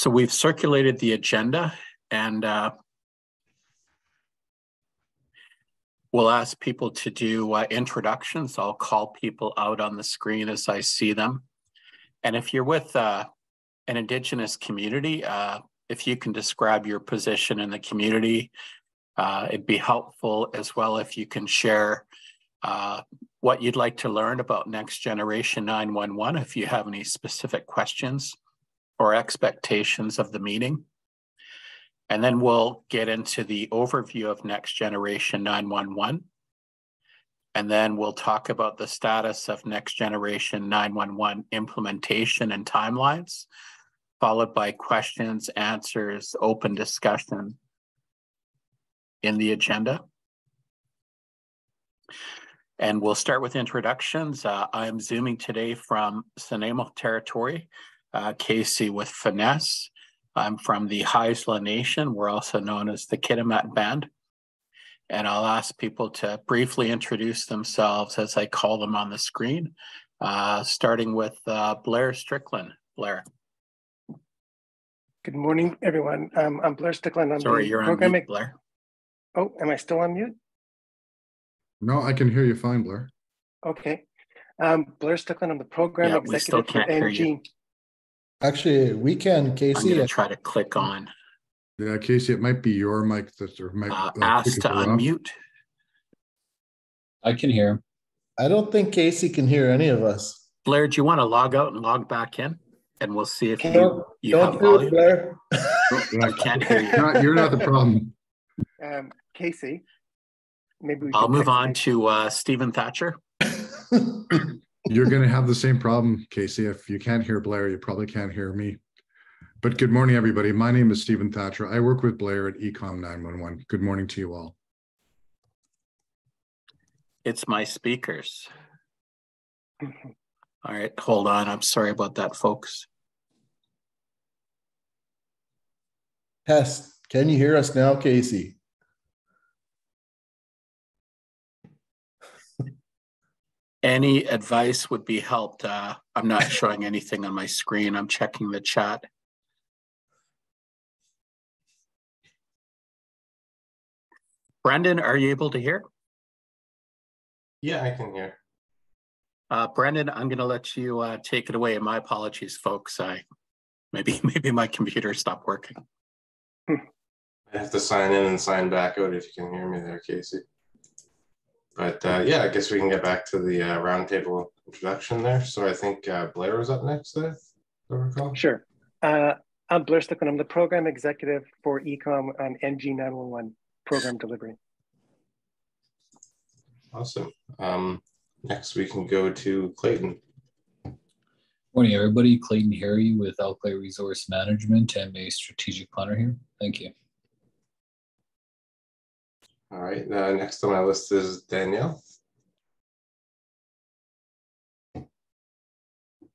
So we've circulated the agenda and uh, we'll ask people to do uh, introductions. I'll call people out on the screen as I see them. And if you're with uh, an Indigenous community, uh, if you can describe your position in the community, uh, it'd be helpful as well if you can share uh, what you'd like to learn about Next Generation 911 if you have any specific questions or expectations of the meeting. And then we'll get into the overview of Next Generation 911. And then we'll talk about the status of Next Generation 911 implementation and timelines, followed by questions, answers, open discussion in the agenda. And we'll start with introductions. Uh, I'm Zooming today from Snuneymuxw territory, uh, Casey with FNESS. I'm from the Haisla Nation. We're also known as the Kitimat Band. And I'll ask people to briefly introduce themselves as I call them on the screen, uh, starting with uh, Blair Strickland. Blair. Good morning, everyone. Um, I'm Blair Strickland. I'm Sorry, you're on mute, Blair. Oh, am I still on mute? No, I can hear you fine, Blair. Okay. Um, Blair Strickland, I'm the program Yeah, we still executive for can't hear you. NG. Actually, we can, I'm Casey. gonna try to click on, Yeah, Casey, it might be your mic that's, or mic. uh, uh, ask to unmute. I can hear him. I don't think Casey can hear any of us. Blair, do you want to log out and log back in? And we'll see if you, Don't, you have don't do it, volume. Blair. I can't hear you. You're not- You're not the problem. Um, Casey, maybe we I'll should move text on you. to uh, Stephen Thatcher. You're gonna have the same problem, Casey. If you can't hear Blair, you probably can't hear me. But good morning, everybody. My name is Stephen Thatcher. I work with Blair at E-Comm 911. Good morning to you all. It's my speakers. All right, hold on. I'm sorry about that, folks. Test. Can you hear us now, Casey? Any advice would be helped. Uh, I'm not showing anything on my screen. I'm checking the chat. Brendan, are you able to hear? Yeah, I can hear. Uh, Brendan, I'm going to let you uh, take it away. My apologies, folks. I maybe maybe my computer stopped working. I have to sign in and sign back out if you can hear me there, Casey. But uh, yeah, I guess we can get back to the uh, roundtable introduction there. So I think uh, Blair was up next there, I recall. Sure. Uh, I'm Blair Strickland. I'm the program executive for E-Comm on NG 911 program delivery. Awesome. Um, next, we can go to Clayton. Morning, everybody. Clayton Harry with Alclay Resource Management. I'm a strategic planner here. Thank you. All right. Uh, next on my list is Danielle.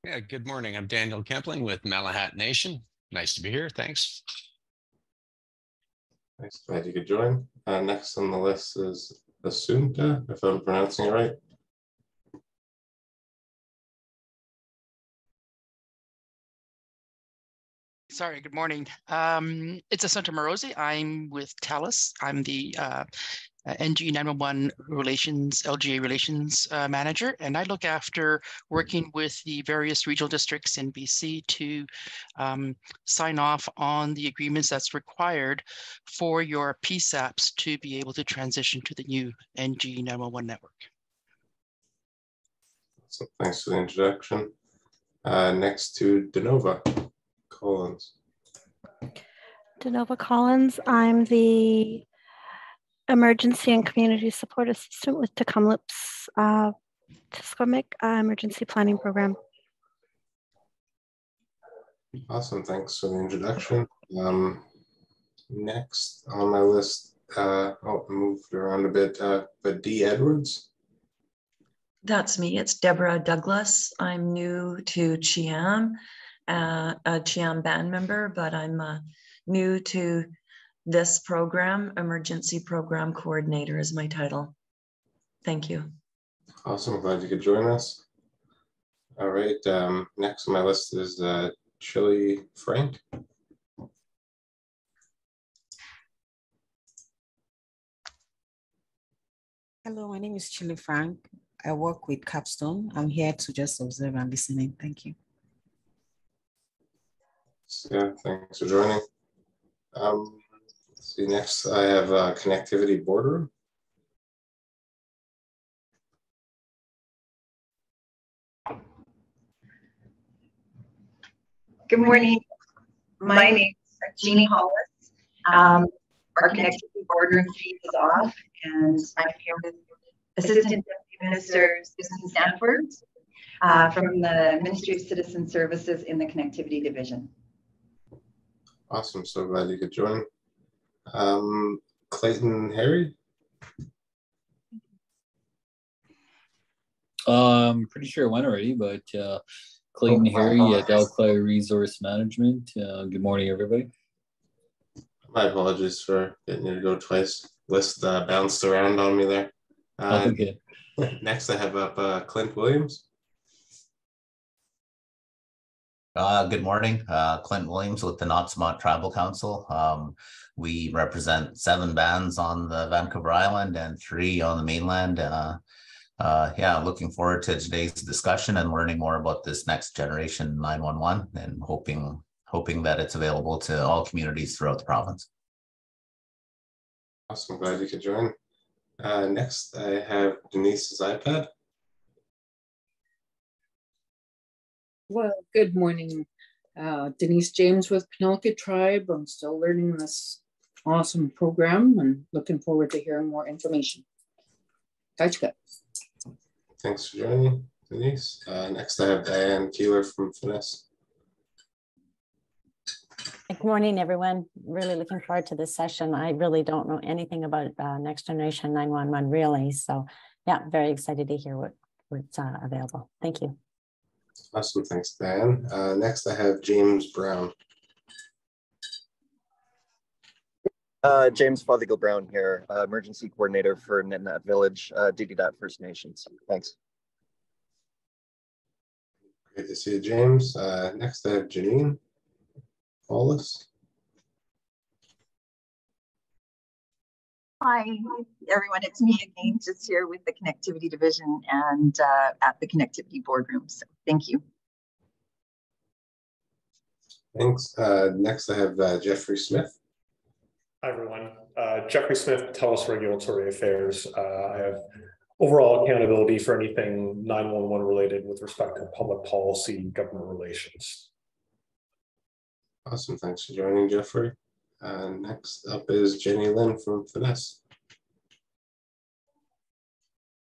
Yeah, good morning. I'm Daniel Kempling with Malahat Nation. Nice to be here. Thanks. Thanks. glad you could join. Uh, next on the list is Assunta, if I'm pronouncing it right. Sorry, good morning. Um, it's Assunta Morosi. I'm with TELUS. I'm the uh, uh, NG 911 Relations, LGA Relations uh, Manager, and I look after working with the various regional districts in BC to um, sign off on the agreements that's required for your PSAPs to be able to transition to the new NG 911 network. So thanks for the introduction. Uh, next to Denova Collins. Denova Collins. I'm the Emergency and Community Support Assistant with Tecumlip's uh, Tisquamic uh, Emergency Planning Program. Awesome, thanks for the introduction. Um, next on my list, uh, oh, I moved around a bit, uh, but Dee Edwards. That's me. It's Deborah Douglas. I'm new to Chiam, uh, a Chiang band member, but I'm uh, new to this program. Emergency Program Coordinator is my title. Thank you. Awesome. Glad you could join us. All right. Um, next on my list is uh, Chili Frank. Hello, my name is Chili Frank. I work with Capstone. I'm here to just observe and listening. Thank you. Yeah, thanks for joining. Um, see, next I have uh, connectivity boardroom. Good morning. My name is Jeannie Hollis. Um, our connectivity boardroom feed is off, and I'm here with Assistant Deputy Minister Susan Stanford uh, from the Ministry of Citizen Services in the Connectivity Division. Awesome. So glad you could join. Um, Clayton Harry. Uh, I'm pretty sure it went already, but uh, Clayton Oh, Harry my at Alclay Resource Management. Uh, good morning, everybody. My apologies for getting you to go twice. List uh, bounced around on me there. Uh, Okay. next, I have up uh, Clint Williams. Uh, good morning, uh, Clint Williams with the Naut'sa mawt Tribal Council. Um, we represent seven bands on the Vancouver Island and three on the mainland. Uh, uh, yeah, looking forward to today's discussion and learning more about this next generation 911 and hoping hoping that it's available to all communities throughout the province. Awesome. Glad you could join. Uh, next, I have Denise's iPad. Well, good morning. Uh, Denise James with Penelakut Tribe. I'm still learning this awesome program and looking forward to hearing more information. Kachka. Thanks for joining, Denise. Uh, next, I have Diane Keeler from FNESS. Good morning, everyone. Really looking forward to this session. I really don't know anything about uh, Next Generation 911 really. So yeah, very excited to hear what, what's uh, available. Thank you. Awesome. Thanks, Dan. Uh, next, I have James Brown. Uh, James Fothigill Brown here, uh, emergency coordinator for Nitnat Village, uh, Ditidaht First Nations. Thanks. Great to see you, James. Uh, next, I have Janine Paulus. Hi, everyone. It's me again, just here with the Connectivity Division and uh, at the Connectivity Boardroom. So thank you. Thanks. Uh, next, I have uh, Jeffrey Smith. Hi, everyone. Uh, Jeffrey Smith, TELUS Regulatory Affairs. Uh, I have overall accountability for anything 911 related with respect to public policy, government relations. Awesome. Thanks for joining, Jeffrey. Uh, next up is Jenny Lynn from FNESS.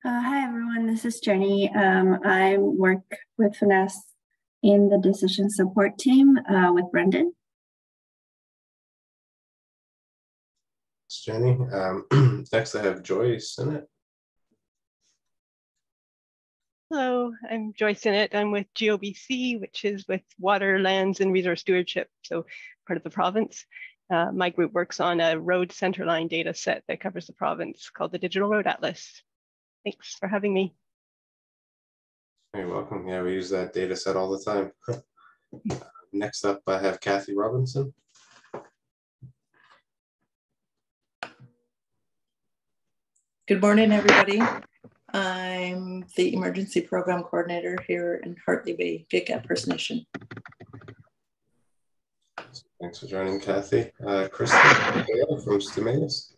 Uh, hi, everyone. This is Jenny. Um, I work with FNESS in the decision support team uh, with Brendan. Thanks, Jenny. Um, next, I have Joyce Sinnott. Hello, I'm Joyce Sinnott. I'm with GeoBC, which is with Water, Lands, and Resource Stewardship, so part of the province. Uh, my group works on a road centerline data set that covers the province called the Digital Road Atlas. Thanks for having me. You're welcome. Yeah, we use that data set all the time. Next up, I have Kathy Robinson. Good morning, everybody. I'm the Emergency Program Coordinator here in Hartley Bay, Gitga'at First Nation. Thanks for joining, Kathy. Uh, Kristen from Stimatus.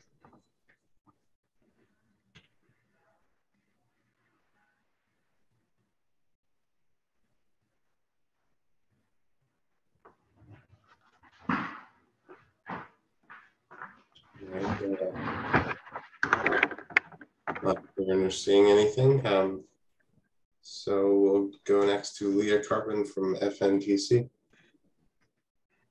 Not seeing anything. Um, so we'll go next to Leah Carpin from FNPC.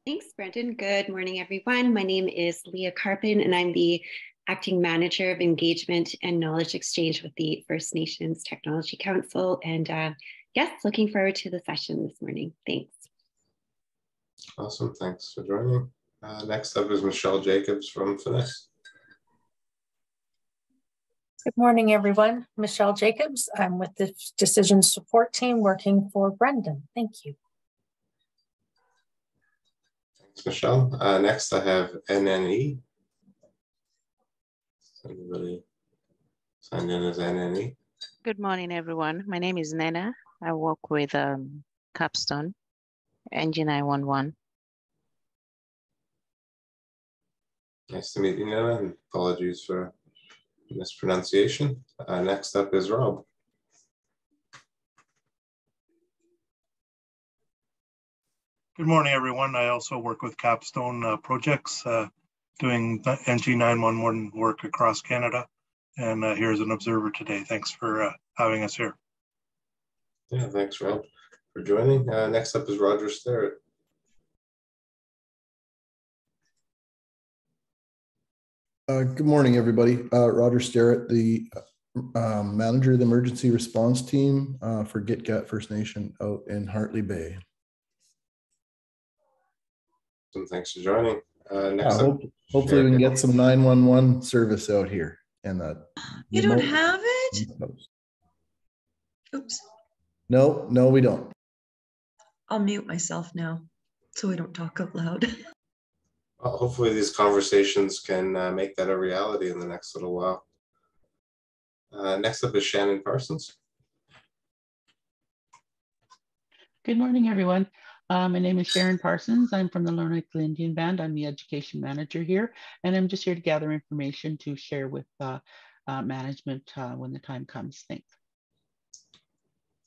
Thanks, Brendan. Good morning, everyone. My name is Leah Carpin, and I'm the Acting Manager of Engagement and Knowledge Exchange with the First Nations Technology Council. And uh, yes, looking forward to the session this morning. Thanks. Awesome. Thanks for joining. Uh, next up is Michelle Jacobs from FNESS. Good morning, everyone. Michelle Jacobs. I'm with the decision support team working for Brendan. Thank you. Thanks, Michelle. Uh, next, I have NNE. Anybody Signed in as NNE. Good morning, everyone. My name is Nena. I work with um, Capstone, NG911. Nice to meet you, Nana, and apologies for mispronunciation. Uh, next up is Rob. Good morning, everyone. I also work with Capstone uh, Projects, uh, doing NG911 work across Canada. And uh, here as an observer today. Thanks for uh, having us here. Yeah, thanks, Rob, for joining. Uh, next up is Roger Starrett. Uh, good morning, everybody. Uh, Roger Starrett, the um, manager of the emergency response team uh, for Gitga'at First Nation out in Hartley Bay. And thanks for joining. Uh, next Yeah, up, hope- hopefully, we can get some 911 service out here and that. You don't have it? Oops. No, no, we don't. I'll mute myself now so I don't talk out loud. well, hopefully these conversations can uh, make that a reality in the next little while. Uh, next up is Shannon Parsons. Good morning, everyone. Uh, my name is Sharon Parsons. I'm from the Lorna Indian Band. I'm the education manager here, and I'm just here to gather information to share with uh, uh, management uh, when the time comes. Thanks.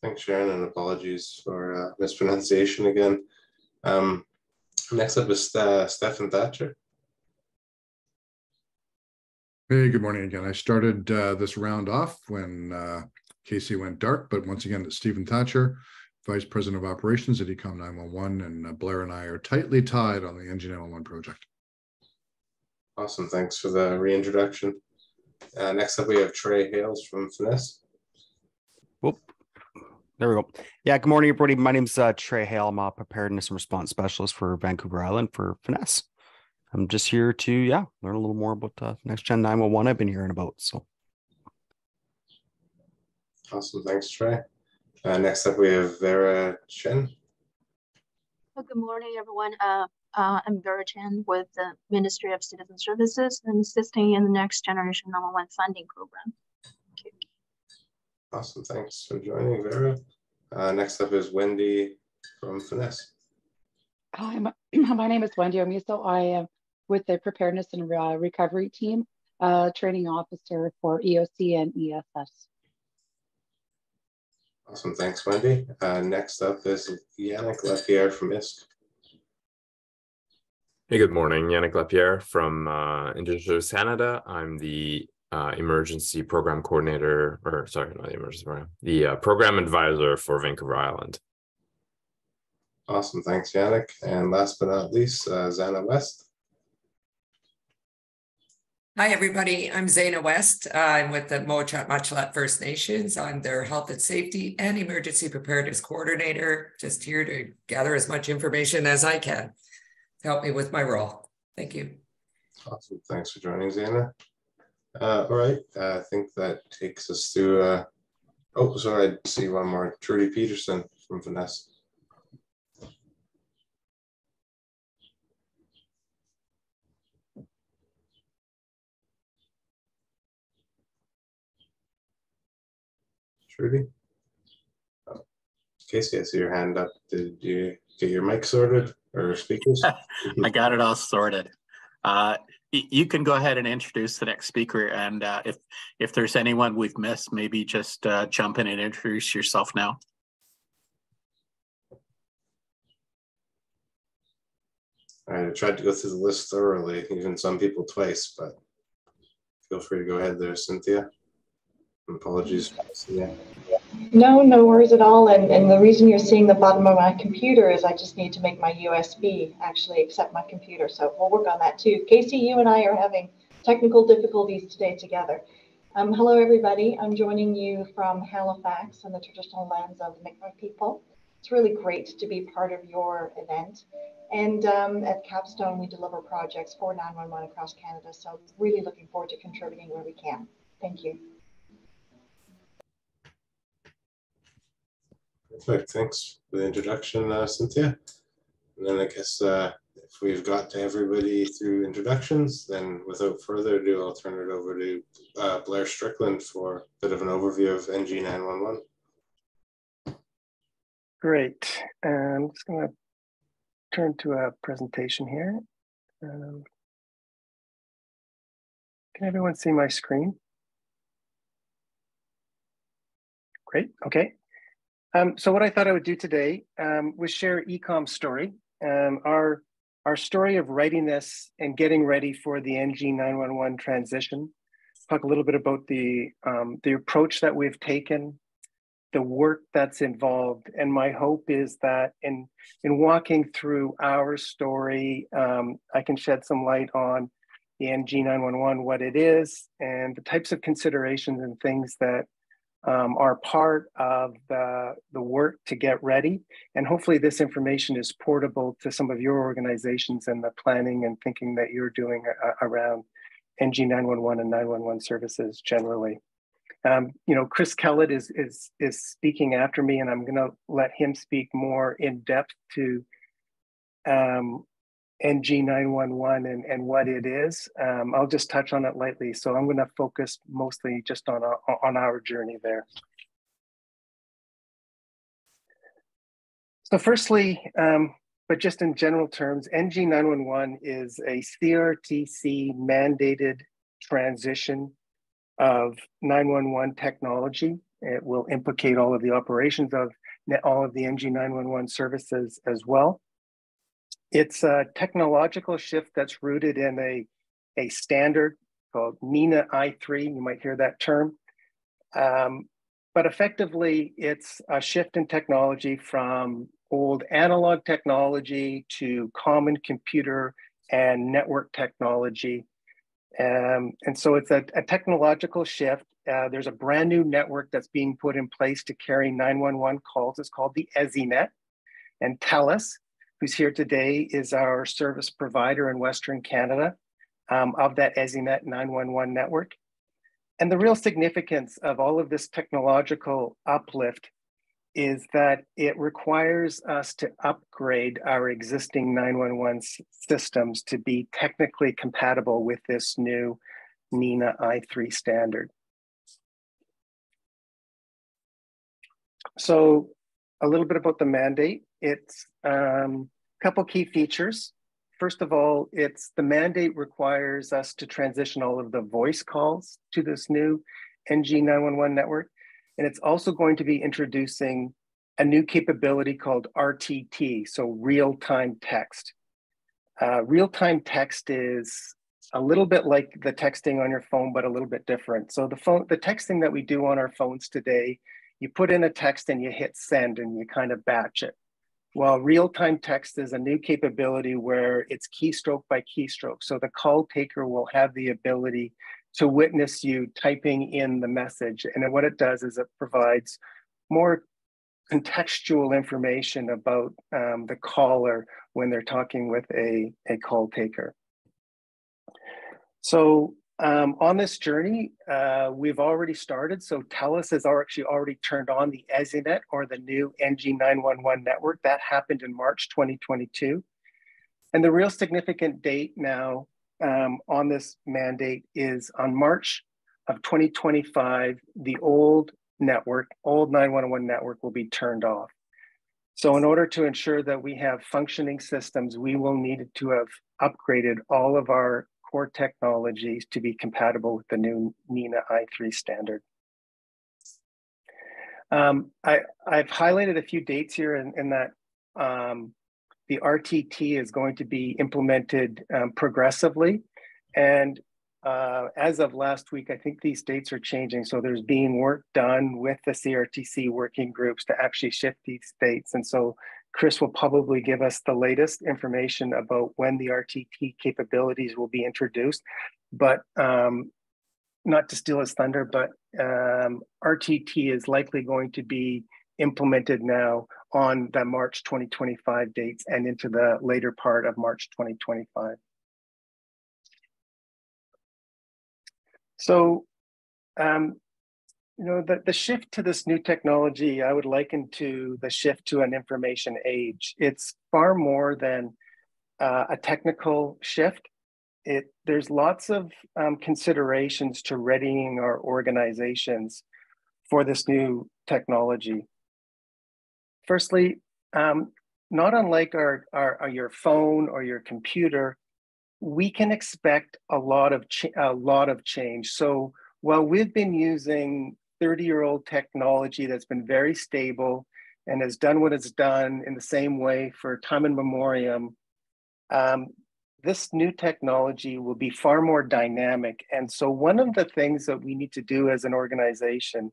Thanks, Sharon, and apologies for uh, mispronunciation again. Um, next up is uh, Stefan Thatcher. Hey, good morning again. I started uh, this round off when uh, Casey went dark, but once again, it's Stephen Thatcher, Vice President of Operations at E-Comm 911, and uh, Blair and I are tightly tied on the NG911 project. Awesome, thanks for the reintroduction. Uh, next up, we have Trey Hales from FNESS. Whoop. There we go. Yeah, good morning, everybody. My name's uh, Trey Hale. I'm a preparedness and response specialist for Vancouver Island for FNESS. I'm just here to, yeah, learn a little more about uh, Next Gen 911 I've been hearing about. So, Awesome, thanks, Trey. Uh, next up, we have Vera Chen. Well, Good morning, everyone. Uh, uh, I'm Vera Chen with the Ministry of Citizen Services and assisting in the Next Generation 911 funding program. Awesome, thanks for joining, Vera. Uh, next up is Wendy from FNESS. Hi, my, my name is Wendy Omiso. I am with the Preparedness and uh, Recovery Team, uh, training officer for EOC and ESS. Awesome, thanks, Wendy. Uh, next up is Yannick Lapierre from ISC. Hey, good morning. Yannick Lapierre from uh, Indigenous Canada. I'm the uh, emergency program coordinator, or sorry, not the emergency program, the uh, program advisor for Vancouver Island. Awesome, thanks, Yannick. And last but not least, uh, Zana West. Hi, everybody. I'm Zaina West. I'm with the Mowachaht/Muchalaht First Nations. I'm their health and safety and emergency preparedness coordinator. Just here to gather as much information as I can to help me with my role. Thank you. Awesome, thanks for joining, Zana. Uh, all right, uh, I think that takes us through. Uh, oh, sorry, I see one more. Trudy Peterson from FNESS. Trudy? Oh, Casey, I see your hand up. Did you get your mic sorted or speakers? I got it all sorted. Uh, you can go ahead and introduce the next speaker, and uh, if if there's anyone we've missed, maybe just uh, jump in and introduce yourself now. All right, I tried to go through the list thoroughly, even some people twice, but feel free to go ahead there, Cynthia. Apologies. for. No, no worries at all. And, and the reason you're seeing the bottom of my computer is I just need to make my USB actually accept my computer. So we'll work on that too. Casey, you and I are having technical difficulties today together. Um, hello, everybody. I'm joining you from Halifax and the traditional lands of the Mi'kmaq people. It's really great to be part of your event. And um, at Capstone, we deliver projects for 911 across Canada. So really looking forward to contributing where we can. Thank you. Perfect. Thanks for the introduction, uh, Cynthia. And then I guess uh, if we've got to everybody through introductions, then without further ado, I'll turn it over to uh, Blair Strickland for a bit of an overview of NG911. Great. I'm just going to turn to a presentation here. Um, can everyone see my screen? Great, okay. Um, so what I thought I would do today um, was share E-Comm's story, um, our, our story of writing this and getting ready for the NG911 transition. Talk a little bit about the, um, the approach that we've taken, the work that's involved. And my hope is that in, in walking through our story, um, I can shed some light on the NG911, what it is, and the types of considerations and things that um, are part of the, the work to get ready. And hopefully this information is portable to some of your organizations and the planning and thinking that you're doing around NG911 and 911 services generally. Um, you know, Chris Kellett is, is, is speaking after me and I'm gonna let him speak more in depth to um, NG911 and, and what it is. Um, I'll just touch on it lightly. So I'm going to focus mostly just on, our, on our journey there. So firstly, um, but just in general terms, NG911 is a CRTC mandated transition of 911 technology. It will implicate all of the operations of all of the NG911 services as well. It's a technological shift that's rooted in a, a standard called NENA i3. You might hear that term. Um, but effectively, it's a shift in technology from old analog technology to common computer and network technology. Um, and so it's a, a technological shift. Uh, there's a brand new network that's being put in place to carry 911 calls. It's called the ESInet. And TELUS who's here today, is our service provider in Western Canada um, of that ESInet 911 network. And the real significance of all of this technological uplift is that it requires us to upgrade our existing 911 systems to be technically compatible with this new NENA i3 standard. So a little bit about the mandate. It's um, couple key features. First of all, it's the mandate requires us to transition all of the voice calls to this new NG911 network. And it's also going to be introducing a new capability called RTT, so real-time text. Uh, real-time text is a little bit like the texting on your phone, but a little bit different. So the phone, the texting that we do on our phones today, you put in a text and you hit send and you kind of batch it. Well, real-time text is a new capability where it's keystroke by keystroke. So the call taker will have the ability to witness you typing in the message. And what it does is it provides more contextual information about um, the caller when they're talking with a, a call taker. So um, on this journey, uh, we've already started. So TELUS has actually already turned on the ESInet or the new NG911 network. That happened in March 2022. And the real significant date now um, on this mandate is on March of 2025, the old network, old 911 network will be turned off. So in order to ensure that we have functioning systems, we will need to have upgraded all of our core technologies to be compatible with the new NENA i3 standard. Um, I, have highlighted a few dates here in, in that um, the RTT is going to be implemented um, progressively. And uh, as of last week, I think these dates are changing. So there's being work done with the CRTC working groups to actually shift these dates. And so Chris will probably give us the latest information about when the RTT capabilities will be introduced. But um, not to steal his thunder, but um, RTT is likely going to be implemented now on the March 2025 dates and into the later part of March 2025. So um, you know, the, the shift to this new technology, I would liken to the shift to an information age. It's far more than uh, a technical shift. It, there's lots of um, considerations to readying our organizations for this new technology. Firstly, um, not unlike our, our, our, your phone or your computer, we can expect a lot of a lot of change. So while we've been using 30 year old technology that's been very stable and has done what it's done in the same way for time and memoriam, um, this new technology will be far more dynamic. And so, one of the things that we need to do as an organization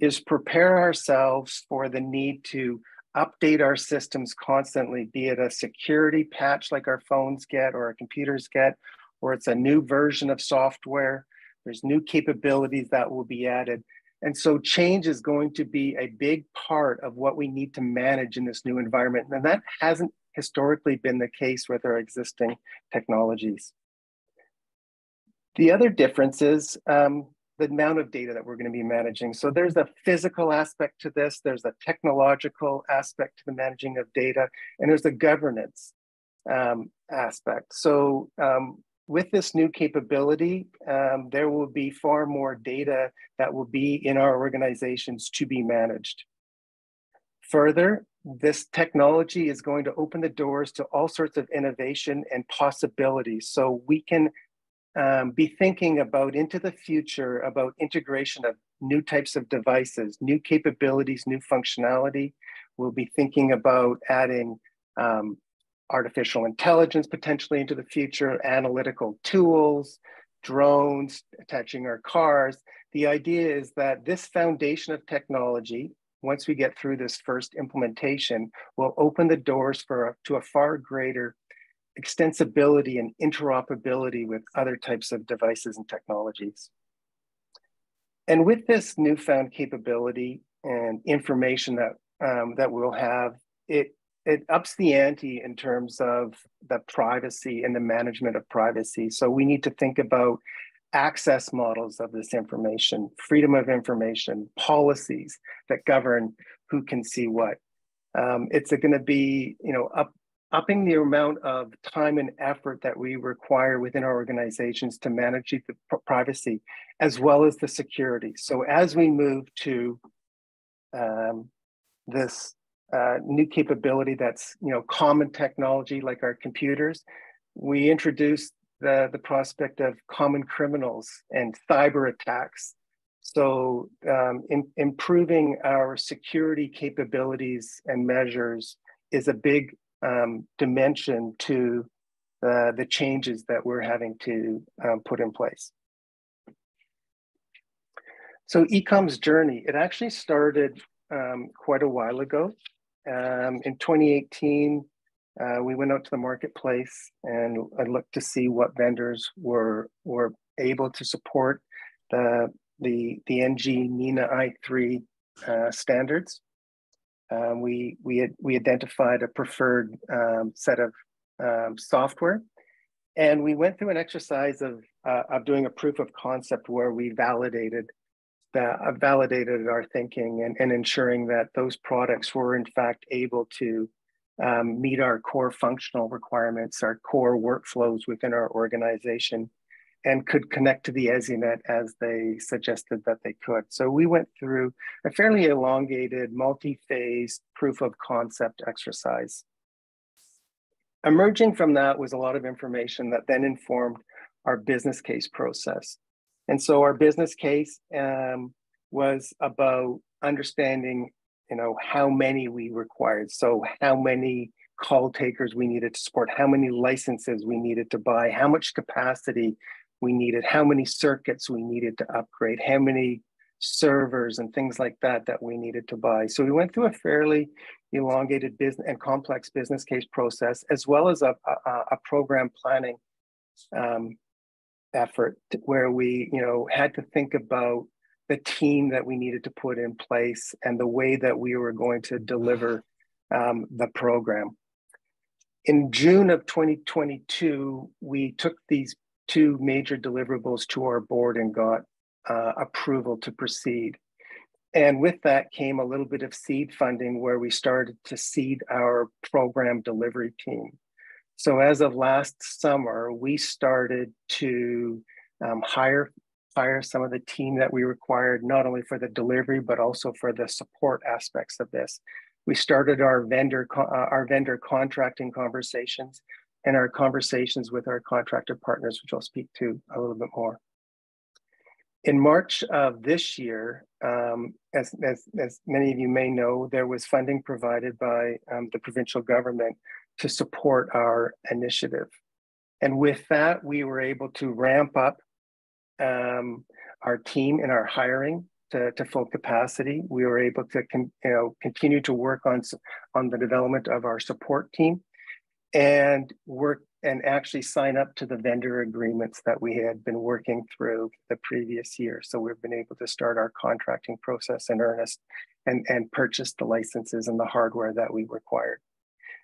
is prepare ourselves for the need to update our systems constantly, be it a security patch like our phones get or our computers get, or it's a new version of software. There's new capabilities that will be added. And so change is going to be a big part of what we need to manage in this new environment. And that hasn't historically been the case with our existing technologies. The other difference is um, the amount of data that we're going to be managing. So there's a physical aspect to this, there's a technological aspect to the managing of data, and there's a governance um, aspect. So um, with this new capability, um, there will be far more data that will be in our organizations to be managed. Further, this technology is going to open the doors to all sorts of innovation and possibilities. So we can um, be thinking about into the future about integration of new types of devices, new capabilities, new functionality. We'll be thinking about adding um, artificial intelligence potentially into the future, analytical tools, drones, attaching our cars. The idea is that this foundation of technology, once we get through this first implementation, will open the doors for to a far greater extensibility and interoperability with other types of devices and technologies. And with this newfound capability and information that um, that we'll have, it it ups the ante in terms of the privacy and the management of privacy. So we need to think about access models of this information, freedom of information, policies that govern who can see what. Um, it's going to be, you know, up upping the amount of time and effort that we require within our organizations to manage the privacy as well as the security. So as we move to um, this uh, new capability that's you know common technology like our computers, we introduced the, the prospect of common criminals and cyber attacks. So um, in, improving our security capabilities and measures is a big um, dimension to uh, the changes that we're having to um, put in place. So E-Comm's journey, it actually started um, quite a while ago. Um, in 2018, uh, we went out to the marketplace and I looked to see what vendors were, were able to support the, the, the NG NENA i3 uh, standards. Um, we we had, we identified a preferred um, set of um, software, and we went through an exercise of uh, of doing a proof of concept where we validated that uh, validated our thinking and, and ensuring that those products were in fact able to um, meet our core functional requirements, our core workflows within our organization, and could connect to the ESINet as they suggested that they could. So we went through a fairly elongated, multi-phase proof of concept exercise. Emerging from that was a lot of information that then informed our business case process. And so our business case um, was about understanding, you know, how many we required. So how many call takers we needed to support, how many licenses we needed to buy, how much capacity we needed, how many circuits we needed to upgrade, how many servers and things like that that we needed to buy. So we went through a fairly elongated business and complex business case process, as well as a, a, a program planning um, effort where we, you know, had to think about the team that we needed to put in place and the way that we were going to deliver um, the program. In June of 2022, we took these two major deliverables to our board and got uh, approval to proceed. And with that came a little bit of seed funding where we started to seed our program delivery team. So as of last summer, we started to um, hire hire some of the team that we required, not only for the delivery, but also for the support aspects of this. We started our vendor, uh, our vendor contracting conversations and our conversations with our contractor partners, which I'll speak to a little bit more. In March of this year, um, as, as, as, many of you may know, there was funding provided by um, the provincial government to support our initiative. And with that, we were able to ramp up um, our team in our hiring to, to full capacity. We were able to con, you know, continue to work on, on the development of our support team and work and actually sign up to the vendor agreements that we had been working through the previous year. So we've been able to start our contracting process in earnest and, and purchase the licenses and the hardware that we required.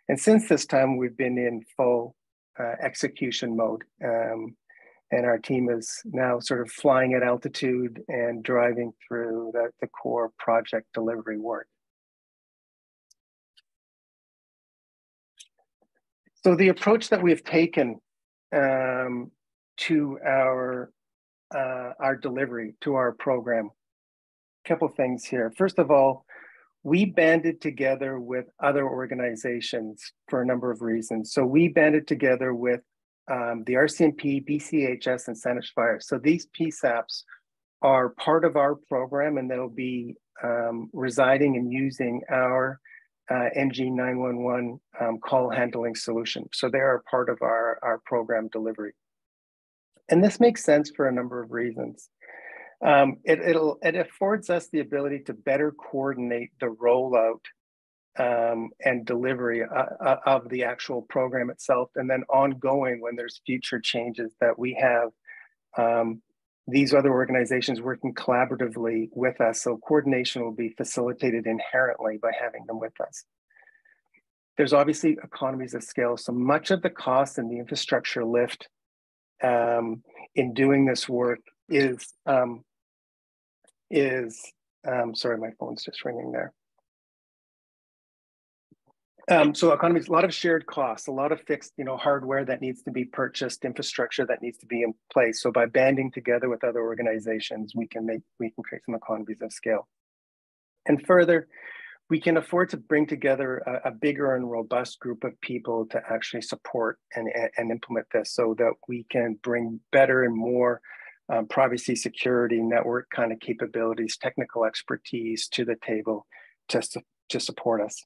And since this time, we've been in full uh, execution mode. Um, and our team is now sort of flying at altitude and driving through the, the core project delivery work. So the approach that we've taken um, to our uh, our delivery to our program, a couple things here. First of all, we banded together with other organizations for a number of reasons. So we banded together with um, the RCMP, BCHS, and Saanich Fire. So these PSAPs are part of our program and they'll be um, residing and using our uh, NG911 um, call handling solution. So they are part of our, our program delivery. And this makes sense for a number of reasons. Um, it, it'll, it affords us the ability to better coordinate the rollout um, and delivery uh, uh, of the actual program itself, and then ongoing when there's future changes that we have um, these other organizations working collaboratively with us. So coordination will be facilitated inherently by having them with us. There's obviously economies of scale. So much of the cost and the infrastructure lift um, in doing this work is um, is, um, sorry, my phone's just ringing there. Um, so economies, a lot of shared costs, a lot of fixed, you know, hardware that needs to be purchased, infrastructure that needs to be in place. So by banding together with other organizations, we can make, we can create some economies of scale. And further, we can afford to bring together a, a bigger and robust group of people to actually support and, and implement this so that we can bring better and more um, privacy, security, network kind of capabilities, technical expertise to the table to, to support us.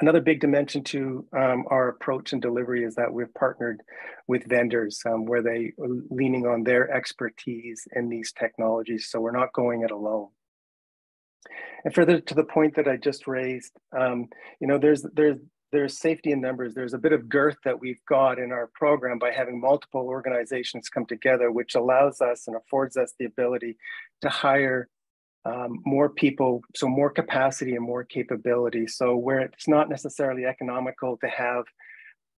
Another big dimension to um, our approach and delivery is that we've partnered with vendors um, where they are leaning on their expertise in these technologies. So we're not going it alone. And further to the point that I just raised, um, you know, there's there's there's safety in numbers. There's a bit of girth that we've got in our program by having multiple organizations come together, which allows us and affords us the ability to hire um, more people, so more capacity and more capability. So where it's not necessarily economical to have,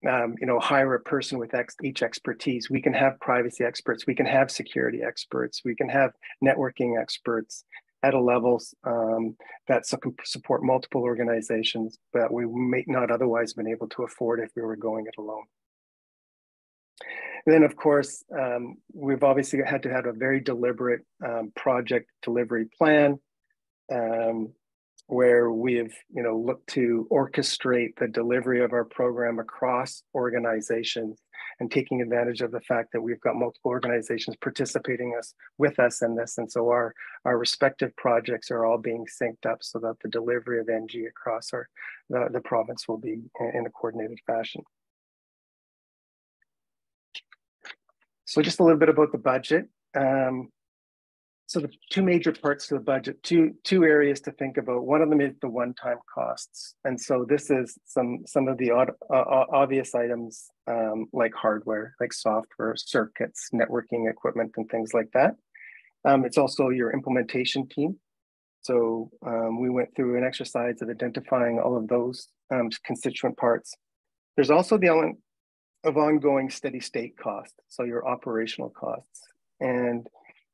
um, you know, hire a person with ex each expertise, we can have privacy experts, we can have security experts, we can have networking experts at a level um, that support multiple organizations that we may not otherwise been able to afford if we were going it alone. And then, of course, um, we've obviously had to have a very deliberate um, project delivery plan um, where we've, you know, looked to orchestrate the delivery of our program across organizations and taking advantage of the fact that we've got multiple organizations participating us with us in this. And so our, our respective projects are all being synced up so that the delivery of NG across our, the, the province will be in a coordinated fashion. So just a little bit about the budget. Um, so the two major parts to the budget, two two areas to think about. One of them is the one-time costs, and so this is some some of the odd, uh, obvious items um, like hardware, like software, circuits, networking equipment, and things like that. Um, it's also your implementation team. So um, we went through an exercise of identifying all of those um, constituent parts. There's also the element of ongoing steady state costs, so your operational costs. And,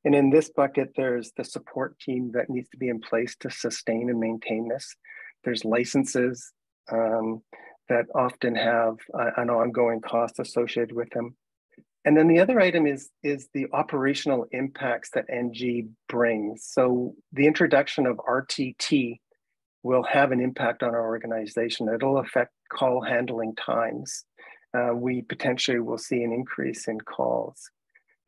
and in this bucket, there's the support team that needs to be in place to sustain and maintain this. There's licenses, um, that often have an ongoing cost associated with them. And then the other item is, is the operational impacts that NG brings. So the introduction of RTT will have an impact on our organization. It'll affect call handling times. Uh, we potentially will see an increase in calls.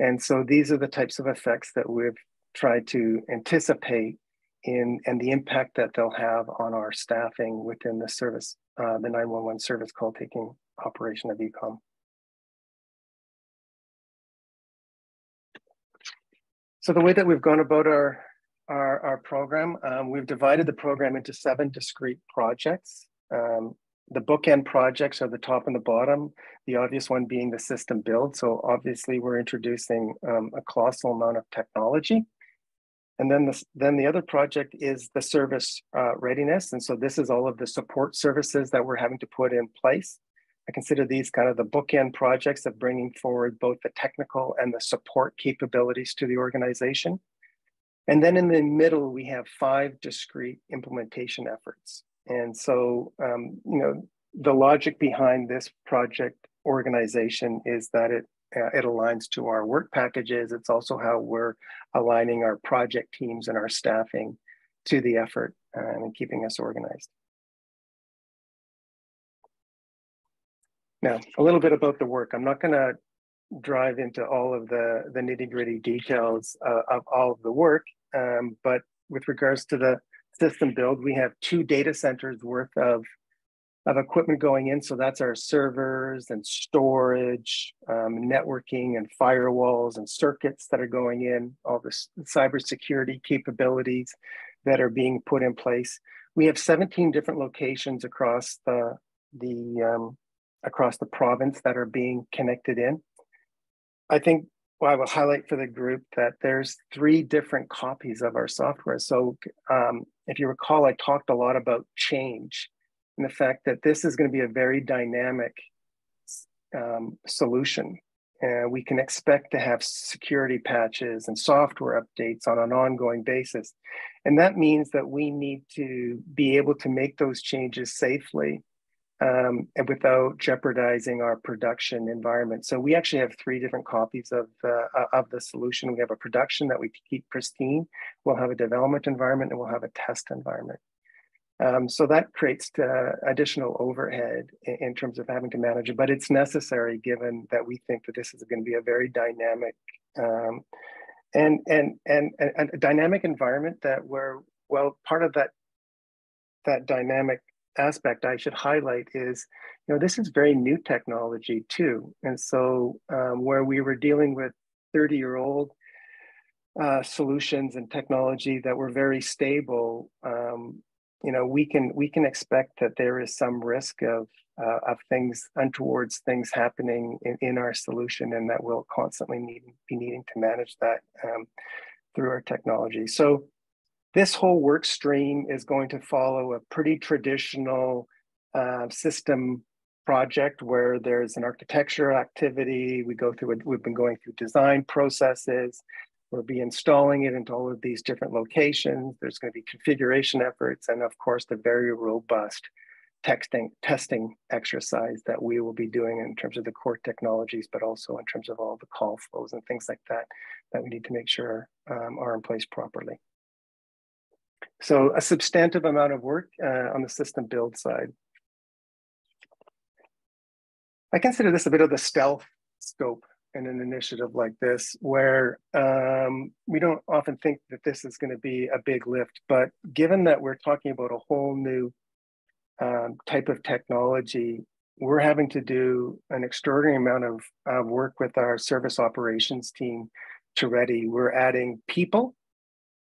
And so these are the types of effects that we've tried to anticipate in and the impact that they'll have on our staffing within the service, uh, the 911 service call taking operation of E-Comm. So the way that we've gone about our our, our program, um, we've divided the program into seven discrete projects. Um, the bookend projects are the top and the bottom, the obvious one being the system build. So obviously we're introducing um, a colossal amount of technology. And then the, then the other project is the service uh, readiness. And so this is all of the support services that we're having to put in place. I consider these kind of the bookend projects of bringing forward both the technical and the support capabilities to the organization. And then in the middle, we have five discrete implementation efforts. And so, um, you know, the logic behind this project organization is that it uh, it aligns to our work packages. It's also how we're aligning our project teams and our staffing to the effort uh, and keeping us organized. Now, a little bit about the work. I'm not going to drive into all of the, the nitty gritty details uh, of all of the work, um, but with regards to the system build, we have two data centers worth of, of equipment going in. So that's our servers and storage, um, networking and firewalls and circuits that are going in, all the cybersecurity capabilities that are being put in place. We have 17 different locations across the, the um, across the province that are being connected in. I think well, I will highlight for the group that there's three different copies of our software. So um, if you recall, I talked a lot about change and the fact that this is going to be a very dynamic um, solution. Uh, we can expect to have security patches and software updates on an ongoing basis. And that means that we need to be able to make those changes safely um, and without jeopardizing our production environment. So we actually have three different copies of, uh, of the solution. We have a production that we keep pristine. We'll have a development environment and we'll have a test environment. Um, so that creates uh, additional overhead in, in, terms of having to manage it, but it's necessary given that we think that this is going to be a very dynamic um, and, and, and, and a dynamic environment that where, well, part of that, that dynamic aspect I should highlight is, you know, this is very new technology too. And so um, where we were dealing with 30 year old uh, solutions and technology that were very stable, um, you know, we can we can expect that there is some risk of uh, of things untowards things happening in, in our solution, and that we'll constantly need be needing to manage that um, through our technology. So this whole work stream is going to follow a pretty traditional uh, system project where there's an architecture activity. We go through it, we've been going through design processes. We'll be installing it into all of these different locations. There's going to be configuration efforts, and of course, the very robust texting testing exercise that we will be doing in terms of the core technologies, but also in terms of all the call flows and things like that that we need to make sure um, are in place properly. So a substantive amount of work uh, on the system build side. I consider this a bit of the stealth scope in an initiative like this, where um, we don't often think that this is going to be a big lift. But given that we're talking about a whole new um, type of technology, we're having to do an extraordinary amount of uh, work with our service operations team to ready. We're adding people,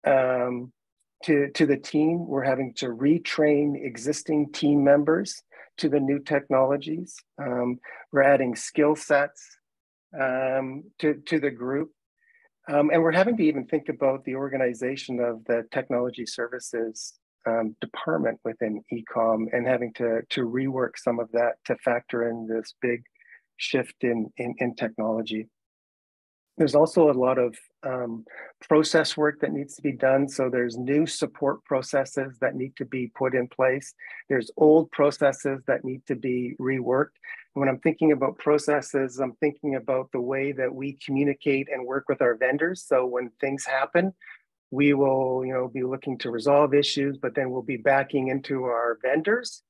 um, to, to the team. We're having to retrain existing team members to the new technologies. Um, we're adding skill sets um, to, to the group. Um, and we're having to even think about the organization of the technology services um, department within E-Comm and having to, to rework some of that to factor in this big shift in, in, in technology. There's also a lot of um, process work that needs to be done. So there's new support processes that need to be put in place. There's old processes that need to be reworked. when I'm thinking about processes, I'm thinking about the way that we communicate and work with our vendors. So when things happen, we will you know, be looking to resolve issues, but then we'll be backing into our vendors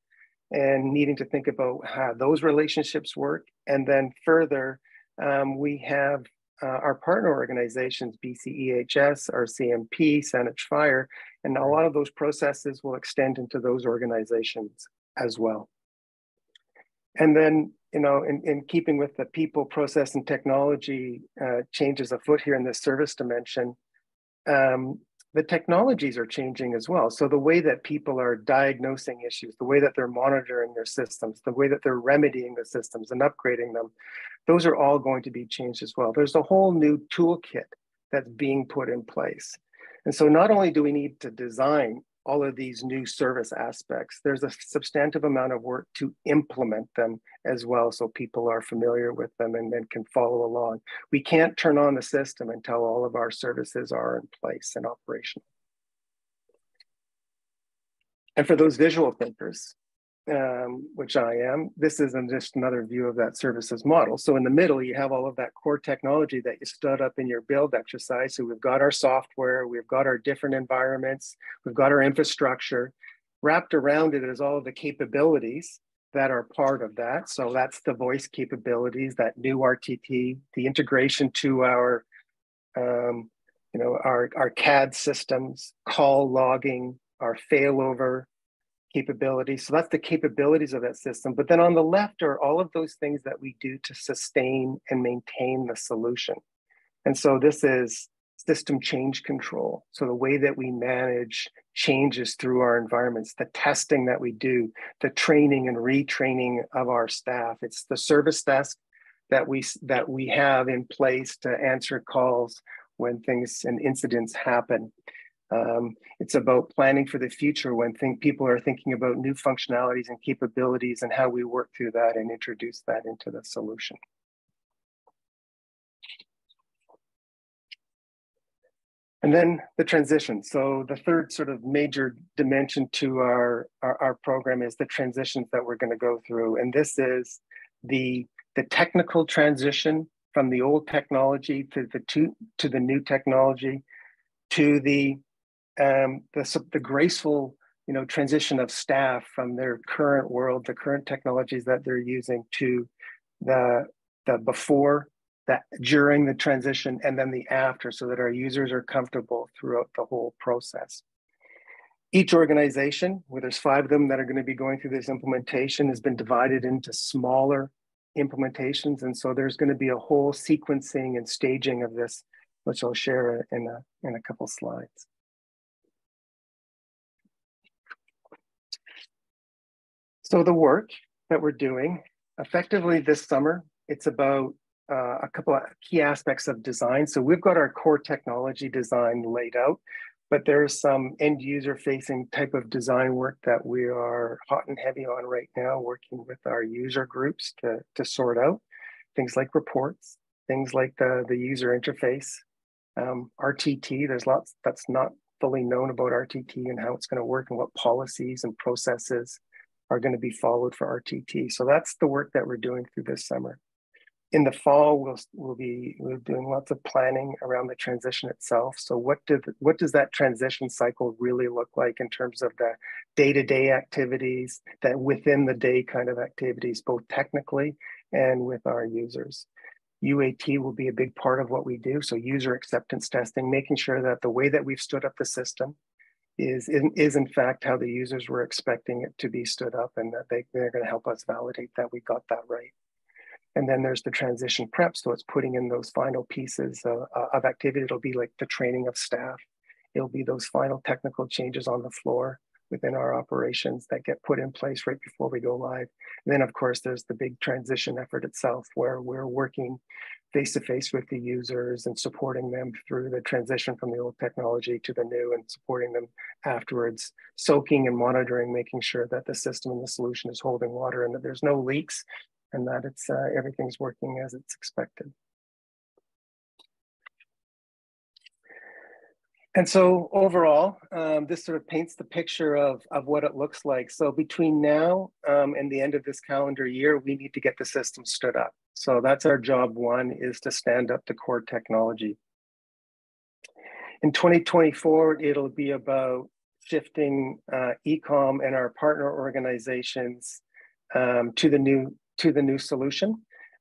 and needing to think about how those relationships work. And then further, um, we have uh, our partner organizations, BCEHS, RCMP, Saanich Fire, and a lot of those processes will extend into those organizations as well. And then, you know, in, in keeping with the people, process, and technology uh, changes afoot here in this service dimension, um, the technologies are changing as well. So the way that people are diagnosing issues, the way that they're monitoring their systems, the way that they're remedying the systems and upgrading them, those are all going to be changed as well. There's a whole new toolkit that's being put in place. And so not only do we need to design all of these new service aspects. There's a substantive amount of work to implement them as well so people are familiar with them and then can follow along. We can't turn on the system until all of our services are in place and operational. And for those visual thinkers, um, which I am, this isn't just another view of that services model. So in the middle, you have all of that core technology that you stood up in your build exercise. So we've got our software, we've got our different environments, we've got our infrastructure. Wrapped around it is all of the capabilities that are part of that. So that's the voice capabilities, that new RTT, the integration to our, um, you know, our, our CAD systems, call logging, our failover, capabilities. So that's the capabilities of that system. But then on the left are all of those things that we do to sustain and maintain the solution. And so this is system change control. So the way that we manage changes through our environments, the testing that we do, the training and retraining of our staff. It's the service desk that we that we have in place to answer calls when things and incidents happen. Um, it's about planning for the future when think people are thinking about new functionalities and capabilities and how we work through that and introduce that into the solution. And then the transition. So the third sort of major dimension to our, our, our program is the transitions that we're going to go through. And this is the, the technical transition from the old technology to the, to, to the new technology to the um, the, the graceful you know transition of staff from their current world the current technologies that they're using to the the before that during the transition and then the after so that our users are comfortable throughout the whole process. Each organization where there's five of them that are going to be going through this implementation has been divided into smaller implementations and so there's going to be a whole sequencing and staging of this which i'll share in a in a couple slides So the work that we're doing effectively this summer, it's about uh, a couple of key aspects of design. So we've got our core technology design laid out, but there's some end user facing type of design work that we are hot and heavy on right now, working with our user groups to, to sort out things like reports, things like the, the user interface, um, RTT, there's lots that's not fully known about RTT and how it's going to work and what policies and processes are going to be followed for RTT. So that's the work that we're doing through this summer. In the fall, we'll we'll be we're doing lots of planning around the transition itself. So what did what does that transition cycle really look like in terms of the day-to-day activities, that within the day kind of activities, both technically and with our users. UAT will be a big part of what we do. So user acceptance testing, making sure that the way that we've stood up the system is in, is in fact how the users were expecting it to be stood up and that they, they're going to help us validate that we got that right. And then there's the transition prep. So it's putting in those final pieces uh, of activity. It'll be like the training of staff. It'll be those final technical changes on the floor within our operations that get put in place right before we go live. And then of course, there's the big transition effort itself where we're working face to face with the users and supporting them through the transition from the old technology to the new and supporting them afterwards, soaking and monitoring, making sure that the system and the solution is holding water and that there's no leaks and that it's uh, everything's working as it's expected. And so overall, um, this sort of paints the picture of, of what it looks like. So between now um, and the end of this calendar year, we need to get the system stood up. So that's our job one is to stand up the core technology. In 2024, it'll be about shifting uh, E-Comm and our partner organizations um, to the new to the new solution.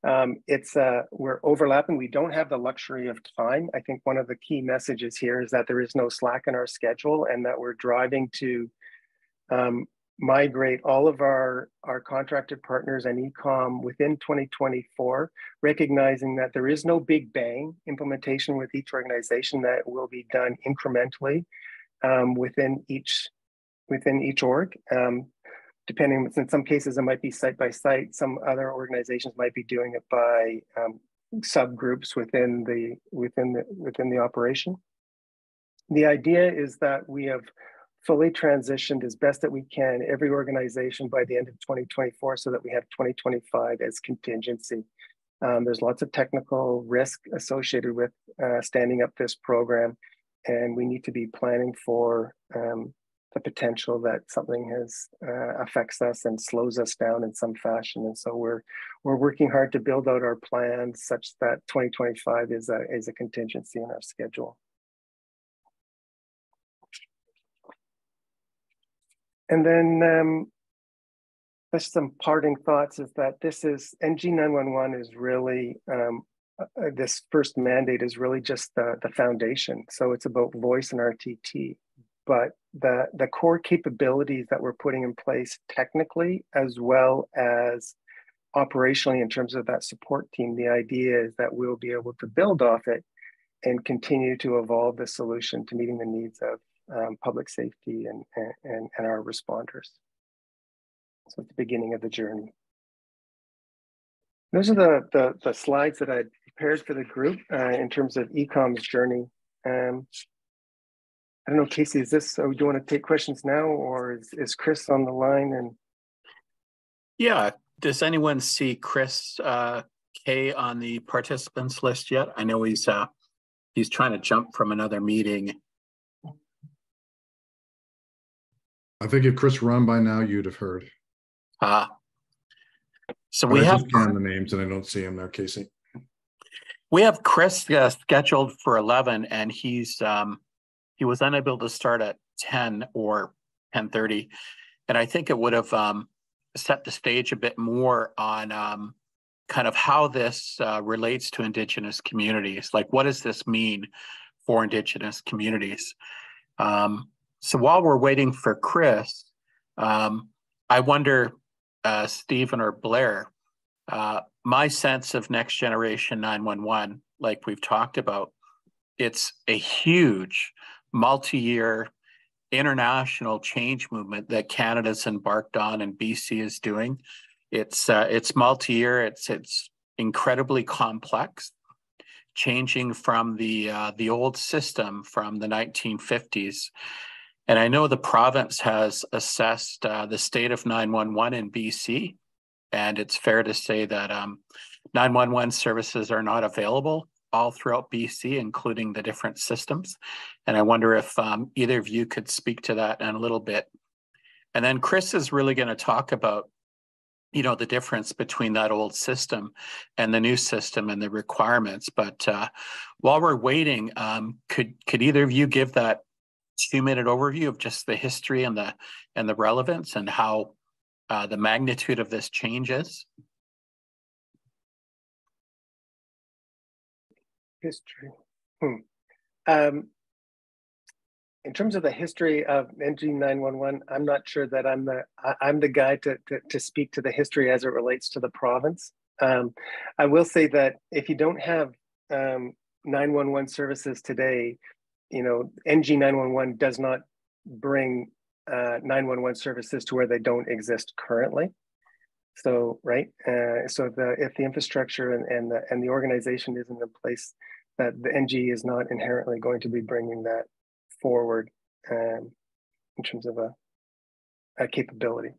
Um, it's uh, we're overlapping. We don't have the luxury of time. I think one of the key messages here is that there is no slack in our schedule, and that we're driving to um, migrate all of our our contracted partners and E-Comm within 2024, recognizing that there is no big bang implementation with each organization. That will be done incrementally um, within each within each org. Um, depending, in some cases, it might be site by site. Some other organizations might be doing it by um, subgroups within the within the within the operation. The idea is that we have fully transitioned as best that we can every organization by the end of 2024 so that we have 2025 as contingency. Um, there's lots of technical risk associated with uh, standing up this program and we need to be planning for um, the potential that something has uh, affects us and slows us down in some fashion. And so we're we're working hard to build out our plans such that 2025 is a is a contingency in our schedule. And then um, just some parting thoughts is that this is NG911 is really um, uh, this first mandate is really just the, the foundation. So it's about voice and RTT but the the core capabilities that we're putting in place technically as well as operationally in terms of that support team the idea is that we'll be able to build off it and continue to evolve the solution to meeting the needs of um, public safety and, and and our responders. So at the beginning of the journey. Those are the the, the slides that i prepared for the group uh, in terms of E-Comm's journey. Um, I don't know, Casey, is this, oh, do you want to take questions now or is, is Chris on the line and? Yeah, does anyone see Chris uh, K on the participants list yet? I know he's uh, he's trying to jump from another meeting. I think if Chris run by now, you'd have heard. Ah. Uh, so but we I have just the names and I don't see him there, Casey. we have Chris uh, scheduled for 11 and he's um, he was unable to start at 10 or 10:30, and I think it would have um, set the stage a bit more on um, kind of how this uh, relates to Indigenous communities. Like, what does this mean for Indigenous communities? Um, so while we're waiting for Chris, um, I wonder, uh, Stephen or Blair, uh, my sense of next generation 911, like we've talked about, it's a huge multi-year international change movement that Canada's embarked on and BC is doing. It's uh, it's multi-year. It's it's incredibly complex, changing from the uh, the old system from the 1950s. And I know the province has assessed uh, the state of 911 in BC, and it's fair to say that um, 911 services are not available all throughout BC, including the different systems. And I wonder if um, either of you could speak to that in a little bit. And then Chris is really going to talk about, you know, the difference between that old system and the new system and the requirements. But uh, while we're waiting, um, could could either of you give that two minute overview of just the history and the and the relevance and how uh, the magnitude of this changes? History. Hmm. Um, in terms of the history of NG911, I'm not sure that I'm the I'm the guy to, to, to speak to the history as it relates to the province. Um, I will say that if you don't have um, 911 services today, you know, NG911 does not bring uh, 911 services to where they don't exist currently. So, right. Uh, so the, if the infrastructure and, and the and the organization isn't in place, that the NG is not inherently going to be bringing that forward um, in terms of a, a capability.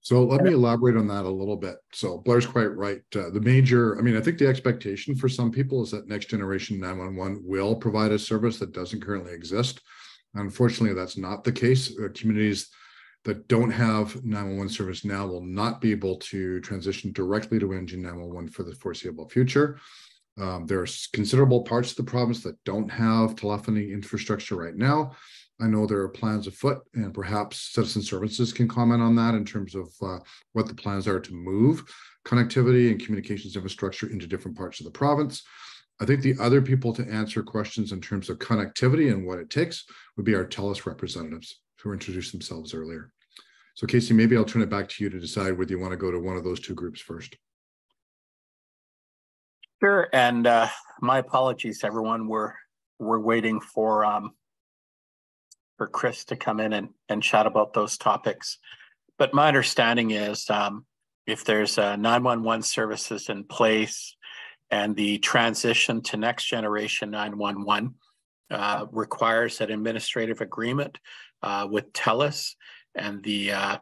So let me elaborate on that a little bit. So Blair's quite right. Uh, the major, I mean, I think the expectation for some people is that next generation 911 will provide a service that doesn't currently exist. Unfortunately, that's not the case. Uh, communities that don't have 911 service now will not be able to transition directly to NG 911 for the foreseeable future. Um, are considerable parts of the province that don't have telephony infrastructure right now. I know there are plans afoot, and perhaps citizen services can comment on that in terms of uh, what the plans are to move connectivity and communications infrastructure into different parts of the province. I think the other people to answer questions in terms of connectivity and what it takes would be our TELUS representatives who introduced themselves earlier. So Casey, maybe I'll turn it back to you to decide whether you want to go to one of those two groups first. Sure, and uh, my apologies, everyone. We're we're waiting for um, for Chris to come in and, and chat about those topics. But my understanding is um, if there's uh, 911 services in place and the transition to next generation 911 uh, requires an administrative agreement uh, with TELUS and the uh,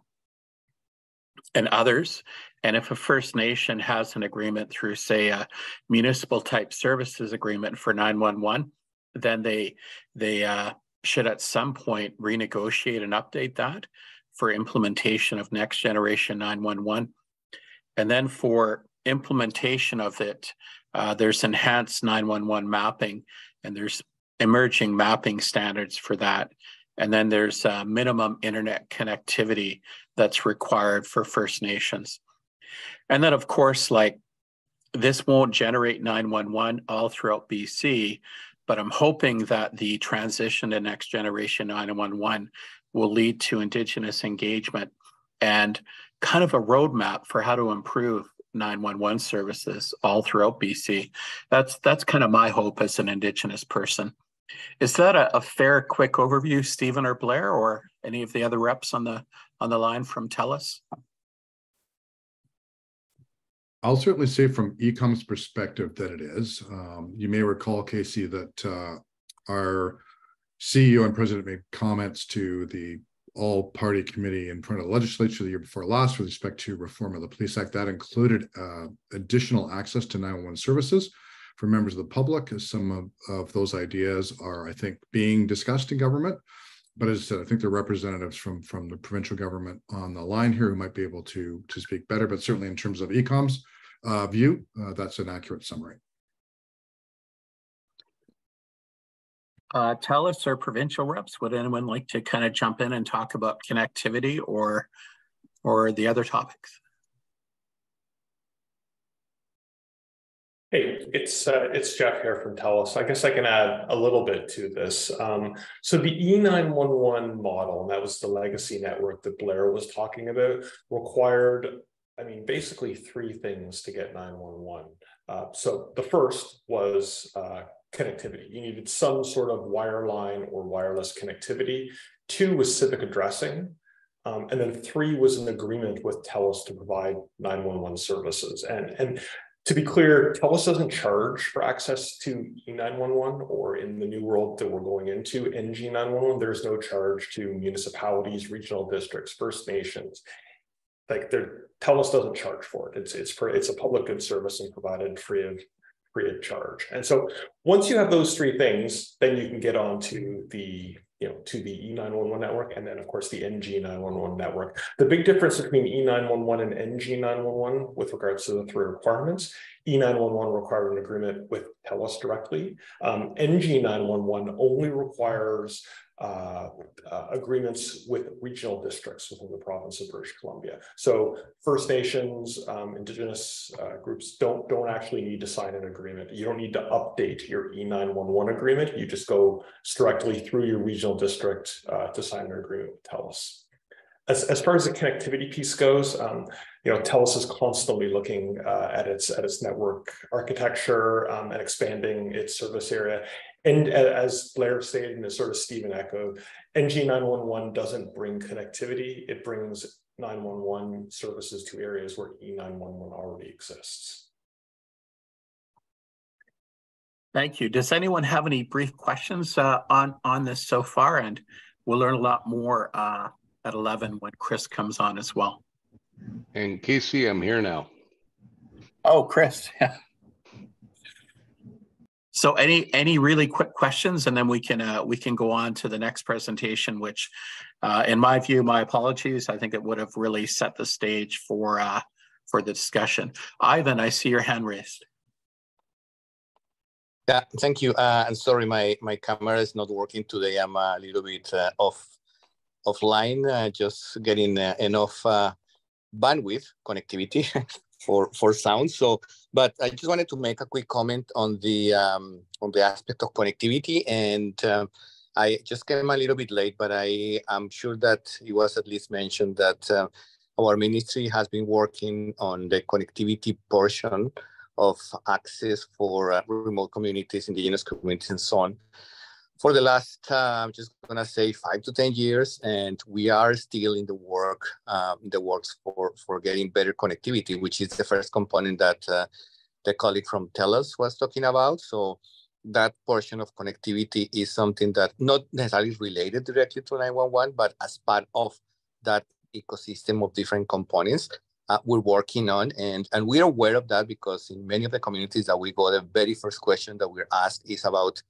and others. And if a First Nation has an agreement through, say, a municipal type services agreement for 911, then they they uh, should at some point renegotiate and update that for implementation of next generation 911. And then for implementation of it, uh, there's enhanced 911 mapping and there's emerging mapping standards for that. And then there's uh, minimum internet connectivity that's required for First Nations. And then, of course, like this won't generate 911 all throughout BC, but I'm hoping that the transition to next generation 911 will lead to Indigenous engagement and kind of a roadmap for how to improve 911 services all throughout BC. That's that's kind of my hope as an Indigenous person. Is that a, a fair, quick overview, Stephen or Blair, or any of the other reps on the on the line from TELUS? I'll certainly say from E-Comm's perspective that it is. Um, you may recall, Casey, that uh, our CEO and president made comments to the all party committee in front of the legislature the year before last with respect to reform of the police act that included uh, additional access to 911 services for members of the public some of, of those ideas are i think being discussed in government but as I said, I think are representatives from from the provincial government on the line here who might be able to to speak better. But certainly in terms of E-Comm's uh, view, uh, that's an accurate summary. Uh, TELUS or provincial reps, would anyone like to kind of jump in and talk about connectivity or or the other topics? Hey, it's uh, it's Jeff here from TELUS. I guess I can add a little bit to this. Um, so the E911 model, and that was the legacy network that Blair was talking about, required, I mean, basically three things to get 911. Uh, so the first was uh, connectivity. You needed some sort of wireline or wireless connectivity. Two was civic addressing. Um, and then three was an agreement with TELUS to provide 911 services. And, and to be clear, TELUS doesn't charge for access to E911 or in the new world that we're going into, NG911, there's no charge to municipalities, regional districts, First Nations. Like TELUS doesn't charge for it. It's it's it's a public good service and provided free of free of charge. And so once you have those three things, then you can get on to the you know, to the E911 network, and then of course the NG911 network. The big difference between E911 and NG911 with regards to the three requirements, E911 required an agreement with TELUS directly. Um, NG911 only requires uh, uh, agreements with regional districts within the province of British Columbia. So First Nations, um, Indigenous uh, groups don't don't actually need to sign an agreement. You don't need to update your E911 agreement. You just go directly through your regional district uh, to sign an agreement with TELUS. As, as far as the connectivity piece goes, um, you know, TELUS is constantly looking uh, at its at its network architecture um, and expanding its service area. And as Blair stated, and as sort of Stephen echoed, NG911 doesn't bring connectivity, it brings 911 services to areas where E911 already exists. Thank you. Does anyone have any brief questions uh, on, on this so far? And we'll learn a lot more uh, at 11 when Chris comes on as well. And Casey, I'm here now. Oh, Chris. So any any really quick questions, and then we can uh, we can go on to the next presentation, which, uh, in my view, my apologies. I think it would have really set the stage for uh, for the discussion. Ivan, I see your hand raised. Yeah, thank you. Uh, and sorry, my my camera is not working today. I'm a little bit uh, off offline, uh, just getting uh, enough bandwidth connectivity for for sound. So, but I just wanted to make a quick comment on the um, on the aspect of connectivity, and um, I just came a little bit late, but I am sure that it was at least mentioned that uh, our ministry has been working on the connectivity portion of access for uh, remote communities, indigenous communities, and so on for the last, uh, I'm just gonna say five to 10 years, and we are still in the work, um, the works for, for getting better connectivity, which is the first component that uh, the colleague from TELUS was talking about. So that portion of connectivity is something that not necessarily related directly to 911, but as part of that ecosystem of different components uh, we're working on. And, and we're aware of that because in many of the communities that we go, the very first question that we're asked is about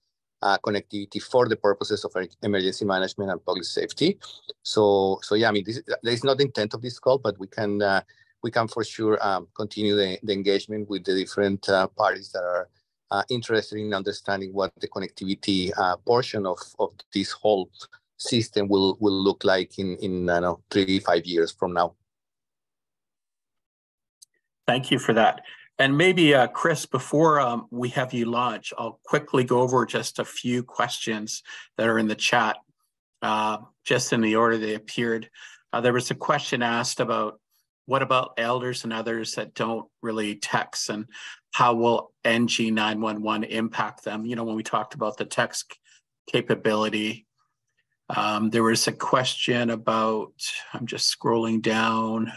uh, connectivity for the purposes of emergency management and public safety. So, so yeah, I mean, this, not the intent of this call, but we can uh, we can for sure um, continue the, the, engagement with the different uh, parties that are uh, interested in understanding what the connectivity uh, portion of, of this whole system will will look like in in I know three five years from now. Thank you for that. And maybe, uh, Chris, before um, we have you launch, I'll quickly go over just a few questions that are in the chat, uh, just in the order they appeared. Uh, there was a question asked about what about elders and others that don't really text and how will NG 911 impact them? You know, when we talked about the text capability, um, there was a question about, I'm just scrolling down.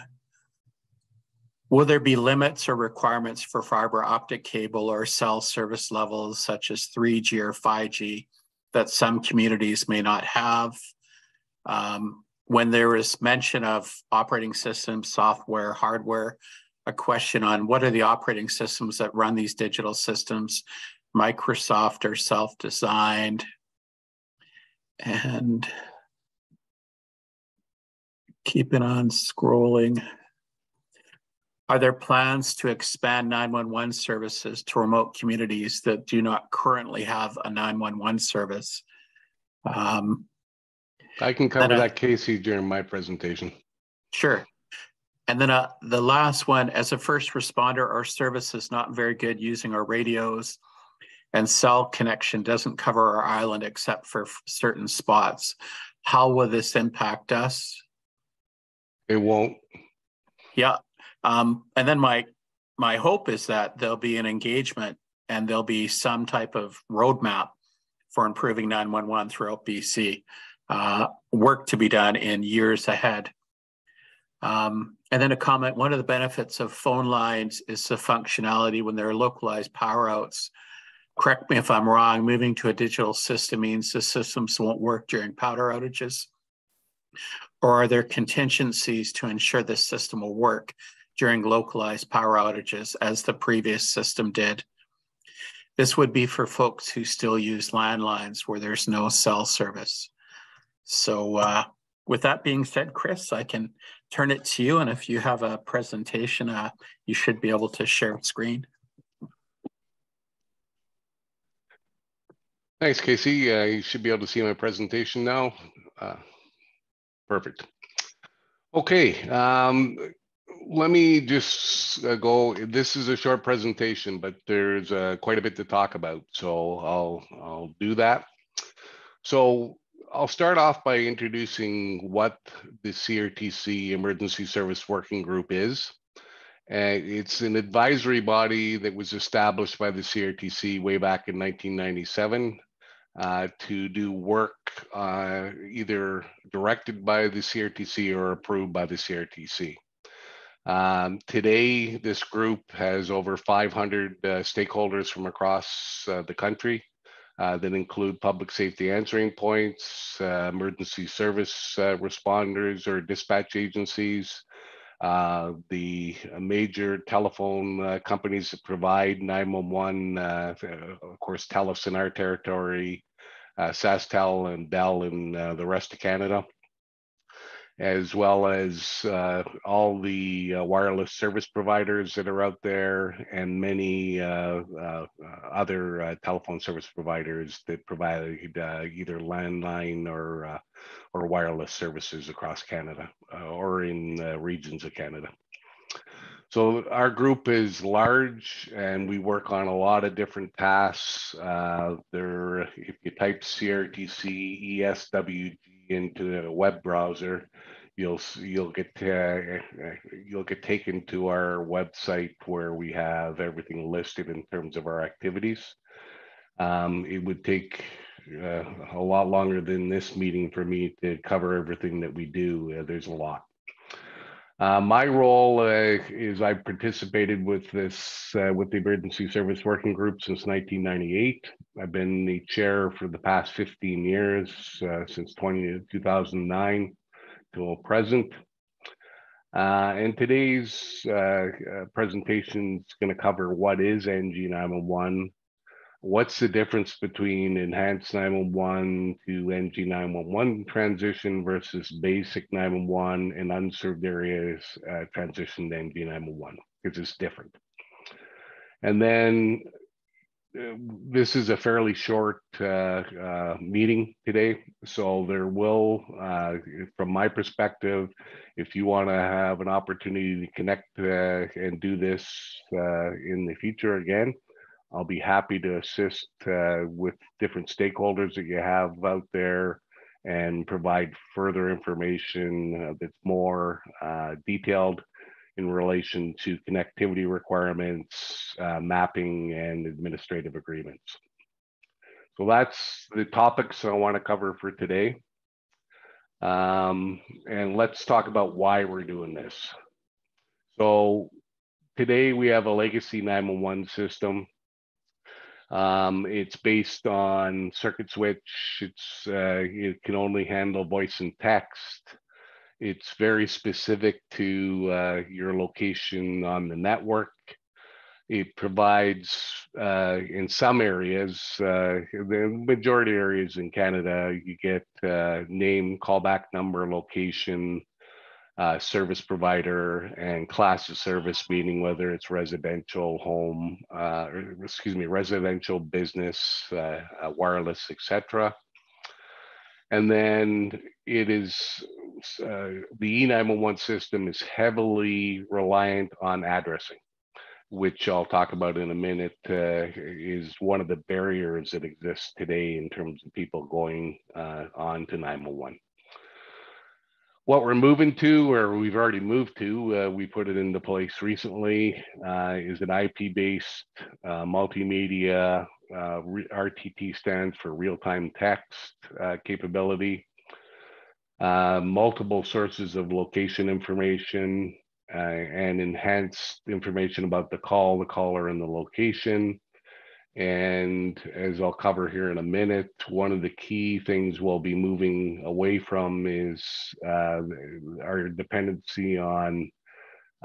Will there be limits or requirements for fiber optic cable or cell service levels such as 3G or 5G that some communities may not have? Um, when there is mention of operating systems, software, hardware, a question on what are the operating systems that run these digital systems, Microsoft or self-designed, and keeping on scrolling. Are there plans to expand 911 services to remote communities that do not currently have a 911 service? Um, I can cover uh, that, Casey, during my presentation. Sure. And then uh, the last one, as a first responder, our service is not very good using our radios and cell connection doesn't cover our island except for certain spots. How will this impact us? It won't. Yeah, um, and then my my hope is that there'll be an engagement and there'll be some type of roadmap for improving 911 throughout BC. Uh, work to be done in years ahead. Um, and then a comment, one of the benefits of phone lines is the functionality when there are localized power outs. Correct me if I'm wrong, moving to a digital system means the systems won't work during power outages. Or are there contingencies to ensure the system will work during localized power outages as the previous system did. This would be for folks who still use landlines where there's no cell service. So uh, with that being said, Chris, I can turn it to you. And if you have a presentation, uh, you should be able to share screen. Thanks, Casey. Uh, you should be able to see my presentation now. Uh, perfect. Okay, um, let me just uh, go. This is a short presentation, but there's uh, quite a bit to talk about, so I'll I'll do that. So I'll start off by introducing what the CRTC Emergency Service Working Group is. Uh, it's an advisory body that was established by the CRTC way back in 1997 uh, to do work uh, either directed by the CRTC or approved by the CRTC. Um, today, this group has over 500 uh, stakeholders from across uh, the country uh, that include public safety answering points, uh, emergency service uh, responders or dispatch agencies, Uh, the major telephone companies that provide 911, uh, of course, TELUS in our territory, SaskTel and Bell in the rest of Canada, as well as uh, all the wireless service providers that are out there and many other telephone service providers that provide either landline or or wireless services across Canada uh, or in uh, regions of Canada. So our group is large and we work on a lot of different tasks. Uh, there, if you type CRTC ESWG into a web browser, you'll you'll get you'll get taken to our website where we have everything listed in terms of our activities. Um, it would take uh, a lot longer than this meeting for me to cover everything that we do. Uh, there's a lot. Uh, my role uh, is I participated with this uh, with the Emergency Service Working Group since 1998. I've been the chair for the past 15 years, uh, since 20, 2009 till present. and today's presentation is going to cover what is NG911, what's the difference between enhanced 911 to NG 911 transition versus basic 911 and unserved areas uh, transition to NG 911 because it's different. And then uh, this is a fairly short uh, uh, meeting today, so there will, uh, from my perspective, if you want to have an opportunity to connect and do this in the future again, I'll be happy to assist uh, with different stakeholders that you have out there and provide further information uh, that's more uh, detailed in relation to connectivity requirements, uh, mapping, and administrative agreements. So that's the topics I want to cover for today. Um, and let's talk about why we're doing this. So today we have a legacy 911 system um, it's based on circuit switch. It's uh, it can only handle voice and text. It's very specific to uh, your location on the network. It provides uh, in some areas, uh, the majority areas in Canada, you get uh, name, callback number, location, uh, service provider and class of service, meaning whether it's residential, home, uh, excuse me, residential, business, uh, uh wireless, etc. And then it is uh, the E911 system is heavily reliant on addressing, which I'll talk about in a minute, uh, is one of the barriers that exists today in terms of people going on to 911 what we're moving to, or we've already moved to, uh, we put it into place recently, uh, is an IP-based uh, multimedia. Uh, RTT stands for real-time text uh, capability. Uh, multiple sources of location information and enhanced information about the call, the caller, and the location. And as I'll cover here in a minute, one of the key things we'll be moving away from is uh, our dependency on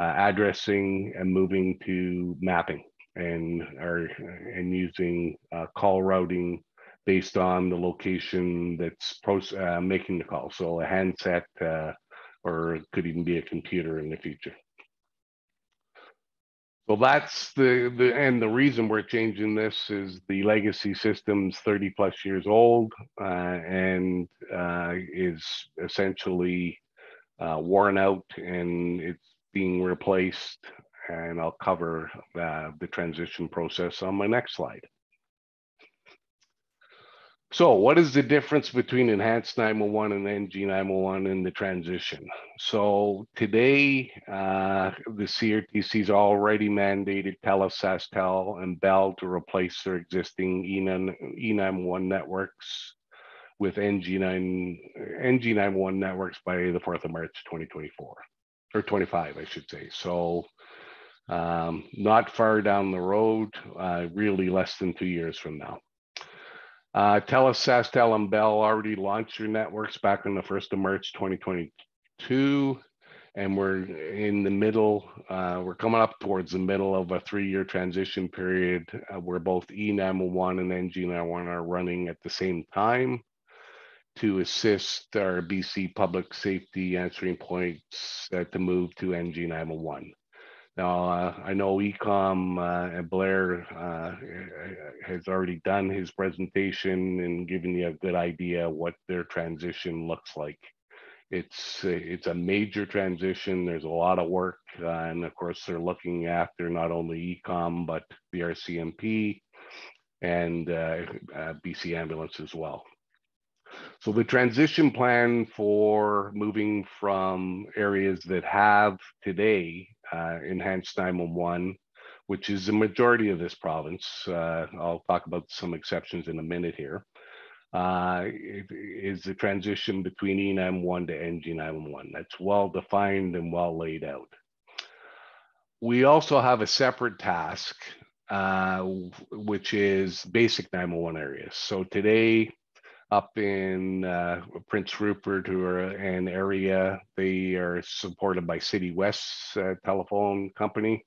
uh, addressing and moving to mapping and our and using uh, call routing based on the location that's uh, making the call. So a handset uh, or could even be a computer in the future. Well, that's the, the and the reason we're changing this is the legacy system's 30 plus years old uh, and uh, is essentially uh, worn out and it's being replaced. And I'll cover uh, the transition process on my next slide. So what is the difference between enhanced 911 and NG 911 in the transition? So today, uh, the CRTC's already mandated TELUS, SaskTel, and Bell to replace their existing E911 networks with NG9, NG911 networks by the 4th of March 2024, or 25, I should say. So um, not far down the road, uh, really less than two years from now. Uh, TELUS, SaskTel, and Bell already launched their networks back on the 1st of March 2022. and we're in the middle, uh, we're coming up towards the middle of a three-year transition period uh, where both E911 and NG911 are running at the same time to assist our BC public safety answering points to move to NG911. Now, uh, I know E-Comm uh, and Blair uh, has already done his presentation and given you a good idea what their transition looks like. It's it's a major transition. There's a lot of work, uh, and of course, they're looking after not only E-Comm but the RCMP and uh, uh, BC Ambulance as well. So the transition plan for moving from areas that have today uh, enhanced 911, which is the majority of this province. Uh, I'll talk about some exceptions in a minute here. Uh, is the transition between E911 to NG911. That's well defined and well laid out. We also have a separate task, uh, which is basic 911 areas. So today, up in uh, Prince Rupert or an area. They are supported by CityWest uh, Telephone Company.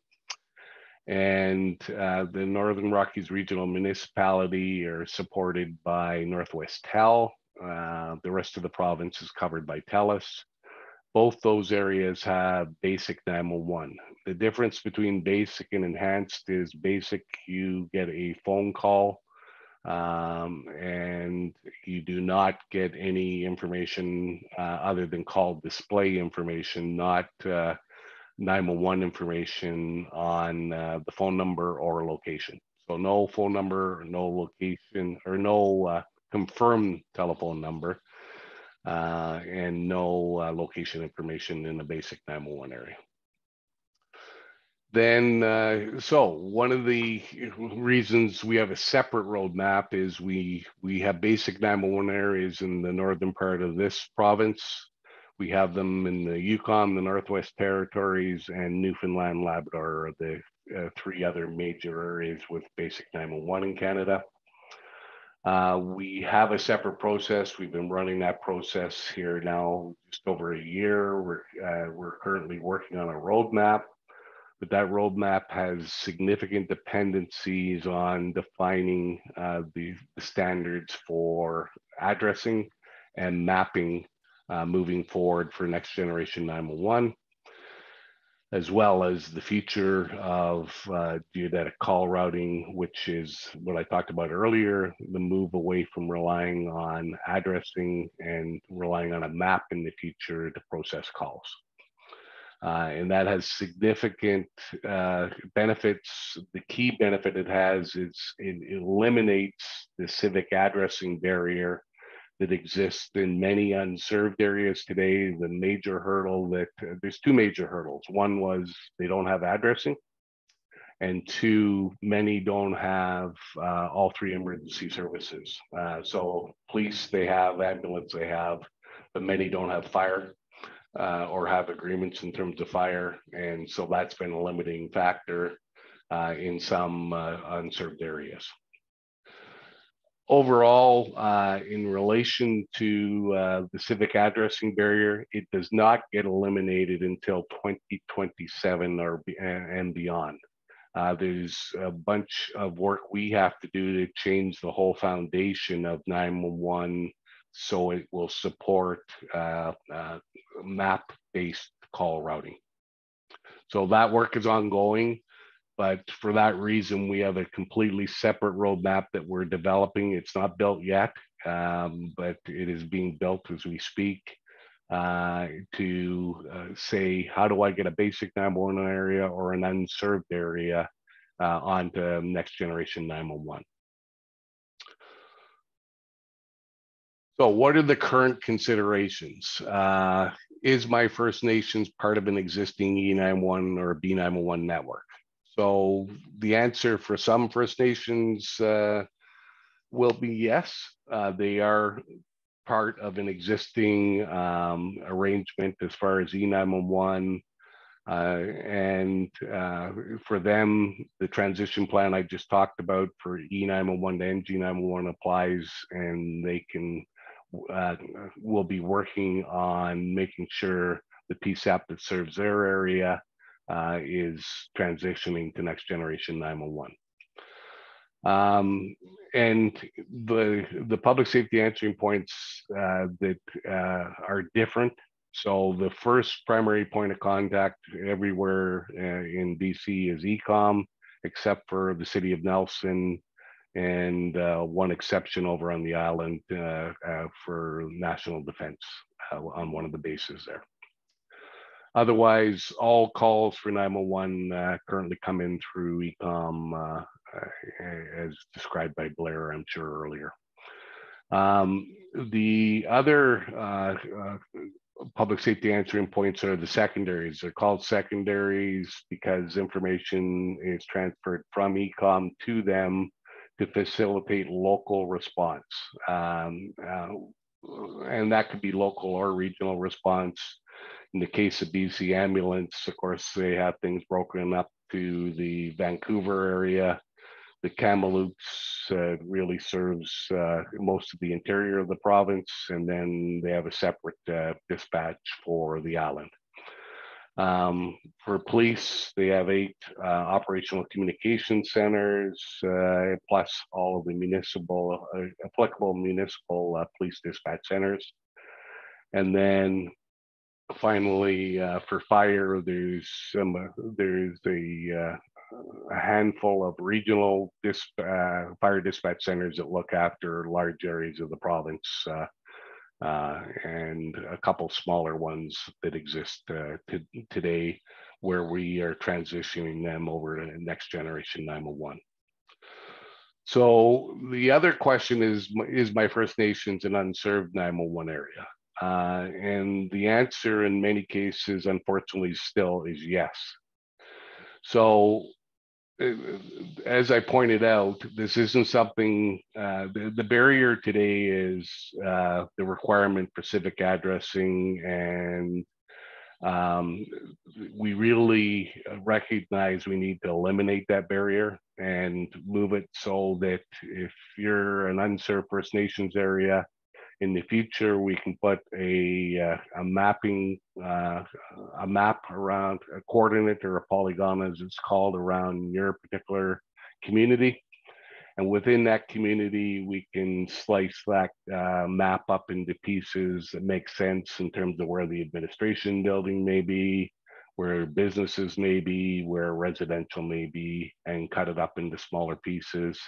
And uh, the Northern Rockies Regional Municipality are supported by Northwestel. Uh, the rest of the province is covered by TELUS. Both those areas have basic 911. The difference between basic and enhanced is basic, you get a phone call um, and you do not get any information uh, other than call display information, not uh, 911 information on uh, the phone number or location. So no phone number, no location, or no uh, confirmed telephone number, uh, and no uh, location information in the basic 911 area then uh, so one of the reasons we have a separate roadmap is we we have basic 911 areas in the northern part of this province we have them in the yukon the northwest territories and newfoundland labrador are the uh, three other major areas with basic 911 in canada uh, we have a separate process. We've been running that process here now just over a year. We're, uh, we're currently working on a roadmap but that roadmap has significant dependencies on defining uh, the, the, standards for addressing and mapping uh, moving forward for next generation 911, as well as the future of uh, geodetic call routing, which is what I talked about earlier, the move away from relying on addressing and relying on a map in the future to process calls. Uh, and that has significant uh, benefits. The key benefit it has is it eliminates the civic addressing barrier that exists in many unserved areas today. The major hurdle that uh, there's two major hurdles. One was they don't have addressing, and two, many don't have uh, all three emergency services. Uh, so police they have, ambulance they have, but many don't have fire uh, or have agreements in terms of fire. And so that's been a limiting factor uh, in some uh, unserved areas. Overall, uh, in relation to uh, the civic addressing barrier, it does not get eliminated until 2027 or and beyond. Uh, there's a bunch of work we have to do to change the whole foundation of 911 so it will support uh, uh, map-based call routing. So that work is ongoing, but for that reason, we have a completely separate roadmap that we're developing. It's not built yet, um, but it is being built as we speak uh, to uh, say, how do I get a basic 911 area or an unserved area uh, onto next generation 911? So, what are the current considerations? Uh, is my First Nations part of an existing E91 or B911 network? So, the answer for some First Nations uh, will be yes. Uh, they are part of an existing um, arrangement as far as E911. Uh, and uh, for them, the transition plan I just talked about for E911 to NG911 applies, and they can uh, will be working on making sure the PSAP that serves their area uh, is transitioning to next generation 911. Um, and the the public safety answering points uh, that uh, are different. So the first primary point of contact everywhere uh, in BC is E-Comm, except for the city of Nelson and uh, one exception over on the island uh, uh, for national defense on one of the bases there. Otherwise, all calls for 911 uh, currently come in through E-Comm uh, as described by Blair, I'm sure earlier. Um, the other uh, public safety answering points are the secondaries. They're called secondaries because information is transferred from E-Comm to them to facilitate local response. Um, uh, and that could be local or regional response. In the case of BC Ambulance, of course, they have things broken up to the Vancouver area. The Kamloops uh, really serves uh, most of the interior of the province, and then they have a separate uh, dispatch for the island. Um, for police, they have eight uh, operational communication centers, uh, plus all of the municipal, uh, applicable municipal uh, police dispatch centers. And then finally, uh, for fire, there's uh, there's a, a handful of regional dis fire dispatch centers that look after large areas of the province uh, and a couple smaller ones that exist uh, to, today where we are transitioning them over to next generation 911. So the other question is, is my First Nations an unserved 911 area? Uh, and the answer in many cases, unfortunately, still is yes. So as I pointed out, this isn't something, uh, the, the barrier today is uh, the requirement for civic addressing and um, we really recognize we need to eliminate that barrier and move it so that if you're an unserved First Nations area, in the future, we can put a, uh, a mapping, uh, a map around a coordinate or a polygon as it's called around your particular community. And within that community, we can slice that uh, map up into pieces that make sense in terms of where the administration building may be, where businesses may be, where residential may be, and cut it up into smaller pieces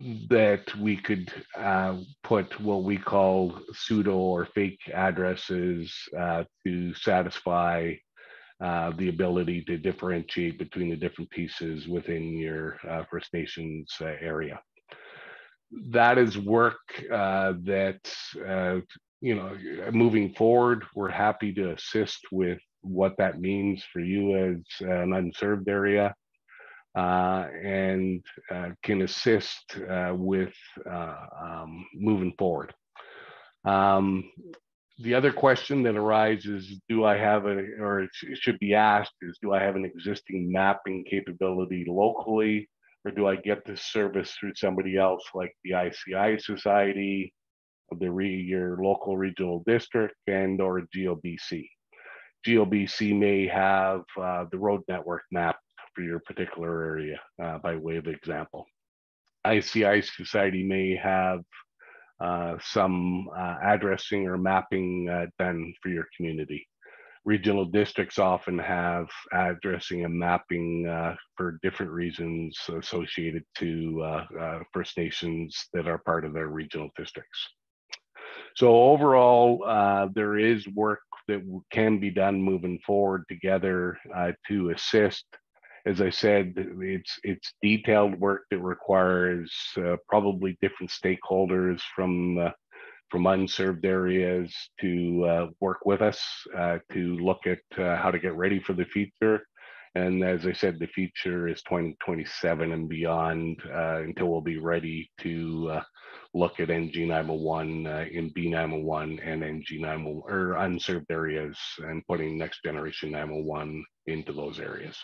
that we could uh, put what we call pseudo or fake addresses uh, to satisfy uh, the ability to differentiate between the different pieces within your uh, First Nations uh, area. That is work uh, that, you know, moving forward, we're happy to assist with what that means for you as an unserved area and uh, can assist uh, with uh, um, moving forward. Um, the other question that arises, do I have a, or it should be asked is, do I have an existing mapping capability locally, or do I get this service through somebody else like the ICI Society, the re, your local regional district, and or GeoBC? GeoBC may have uh, the road network map for your particular area uh, by way of example. ICI Society may have uh, some uh, addressing or mapping uh, done for your community. Regional districts often have addressing and mapping uh, for different reasons associated to uh, First Nations that are part of their regional districts. So overall, there is work that can be done moving forward together to assist as I said, it's it's detailed work that requires uh, probably different stakeholders from uh, from unserved areas to uh, work with us uh, to look at uh, how to get ready for the future. And as I said, the future is 2027 and beyond uh, until we'll be ready to look at NG911 in B911 and NG911 or unserved areas and putting next generation 911 into those areas.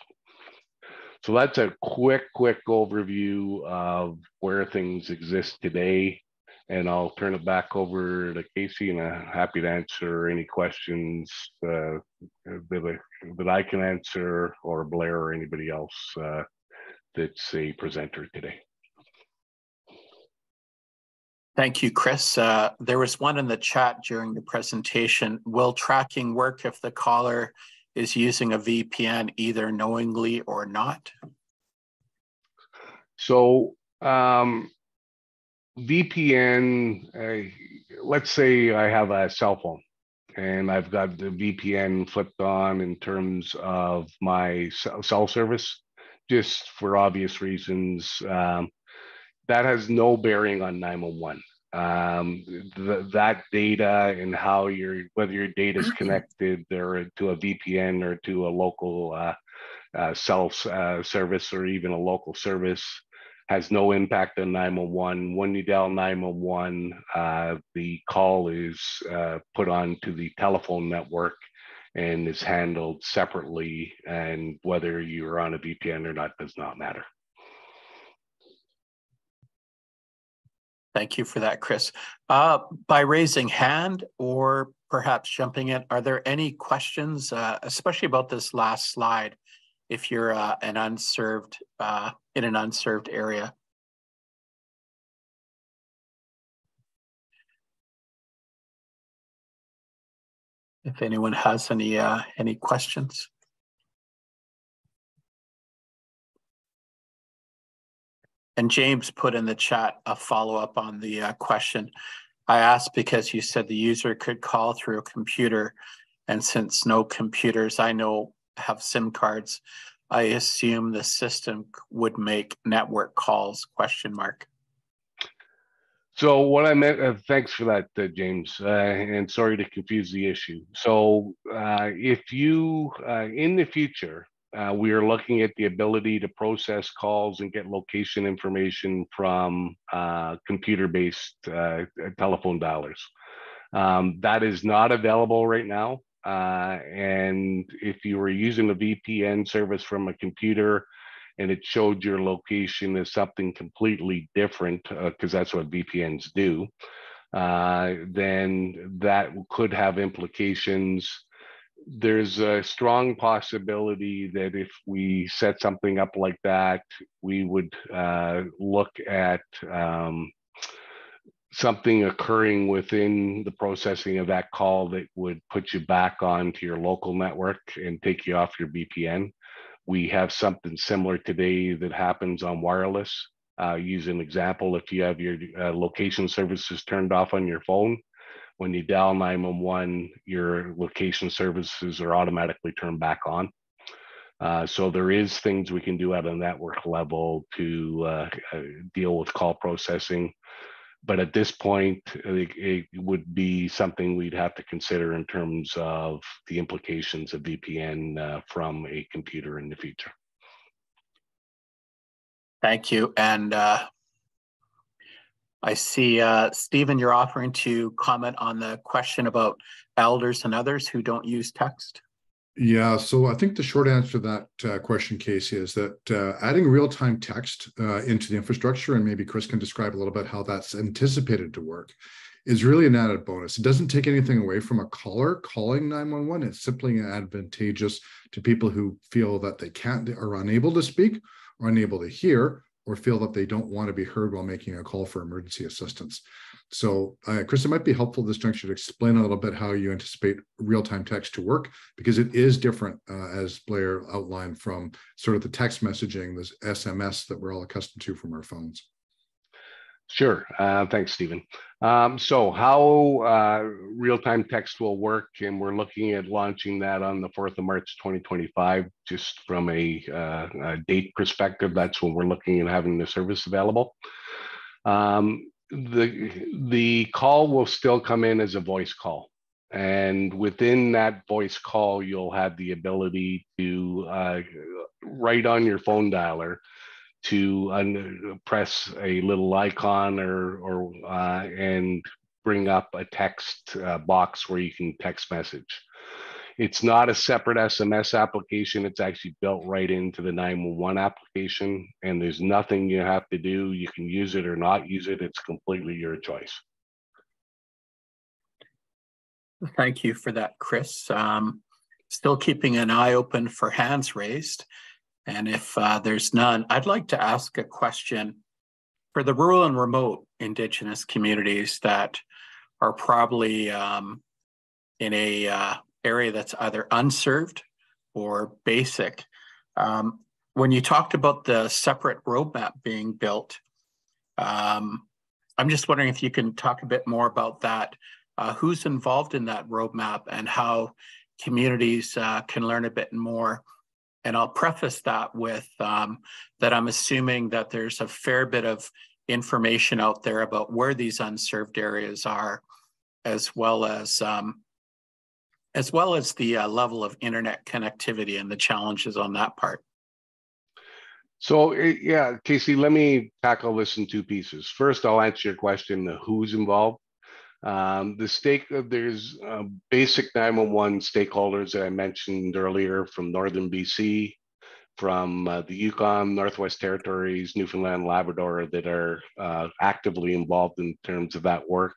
So that's a quick, quick overview of where things exist today. and I'll turn it back over to Casey and I'm happy to answer any questions uh, that, I, that I can answer or Blair or anybody else uh, that's a presenter today. Thank you, Chris. Uh, there was one in the chat during the presentation. Will tracking work if the caller is using a VPN either knowingly or not? So um, VPN, uh, let's say I have a cell phone and I've got the VPN flipped on in terms of my cell service, just for obvious reasons. Um, that has no bearing on 911. Um, the, that data and how your whether your data is connected or to a VPN or to a local uh, uh, self uh, service or even a local service has no impact on 911. When you dial 911, uh, the call is uh, put onto the telephone network and is handled separately. And whether you're on a VPN or not does not matter. Thank you for that, Chris. Uh, by raising hand or perhaps jumping in, are there any questions, uh, especially about this last slide, if you're uh, an unserved uh, in an unserved area? If anyone has any uh, any questions. And James put in the chat a follow up on the uh, question. I asked because you said the user could call through a computer. And since no computers I know have SIM cards, I assume the system would make network calls question mark. So what I meant, uh, thanks for that, uh, James, uh, and sorry to confuse the issue. So uh, if you, uh, in the future, uh, we are looking at the ability to process calls and get location information from uh, computer-based uh, telephone dialers. Um, that is not available right now. Uh, and if you were using a VPN service from a computer and it showed your location as something completely different, because uh, that's what VPNs do, uh, then that could have implications there's a strong possibility that if we set something up like that, we would uh, look at um, something occurring within the processing of that call that would put you back onto your local network and take you off your VPN. We have something similar today that happens on wireless. Uh, use an example, if you have your uh, location services turned off on your phone, when you dial 911, your location services are automatically turned back on. Uh, so there is things we can do at a network level to uh, deal with call processing. But at this point, it, it, would be something we'd have to consider in terms of the implications of VPN uh, from a computer in the future. Thank you. And uh, I see, uh, Stephen, you're offering to comment on the question about elders and others who don't use text. Yeah, so I think the short answer to that uh, question, Casey, is that uh, adding real-time text uh, into the infrastructure, and maybe Chris can describe a little bit how that's anticipated to work, is really an added bonus. It doesn't take anything away from a caller calling 911. It's simply advantageous to people who feel that they can't are unable to speak or unable to hear or feel that they don't want to be heard while making a call for emergency assistance. So, uh, Chris, it might be helpful at this juncture to explain a little bit how you anticipate real-time text to work, because it is different, uh, as Blair outlined, from sort of the text messaging, this SMS that we're all accustomed to from our phones. Sure. Uh, thanks, Stephen. Um, so how uh, real-time text will work, and we're looking at launching that on the 4th of March 2025, just from a, uh, a date perspective, that's when we're looking at having the service available. Um, the, the call will still come in as a voice call. And within that voice call, you'll have the ability to uh, write on your phone dialer to un- press a little icon or or uh, and bring up a text uh, box where you can text message. It's not a separate SMS application. It's actually built right into the 911 application, and there's nothing you have to do. You can use it or not use it. It's completely your choice. Thank you for that, Chris. Um, still keeping an eye open for hands raised. And if uh, there's none, I'd like to ask a question for the rural and remote Indigenous communities that are probably um, in a uh, area that's either unserved or basic. Um, when you talked about the separate roadmap being built, um, I'm just wondering if you can talk a bit more about that. Uh, who's involved in that roadmap and how communities uh, can learn a bit more and I'll preface that with um, that I'm assuming that there's a fair bit of information out there about where these unserved areas are, as well as um, as well as the uh, level of internet connectivity and the challenges on that part. So eh, yeah, Casey, let me tackle this in two pieces. First, I'll answer your question: who's involved. Um, the stake uh, there's uh, basic 911 stakeholders that I mentioned earlier from northern BC, from uh, the Yukon, Northwest Territories, Newfoundland, Labrador that are uh, actively involved in terms of that work.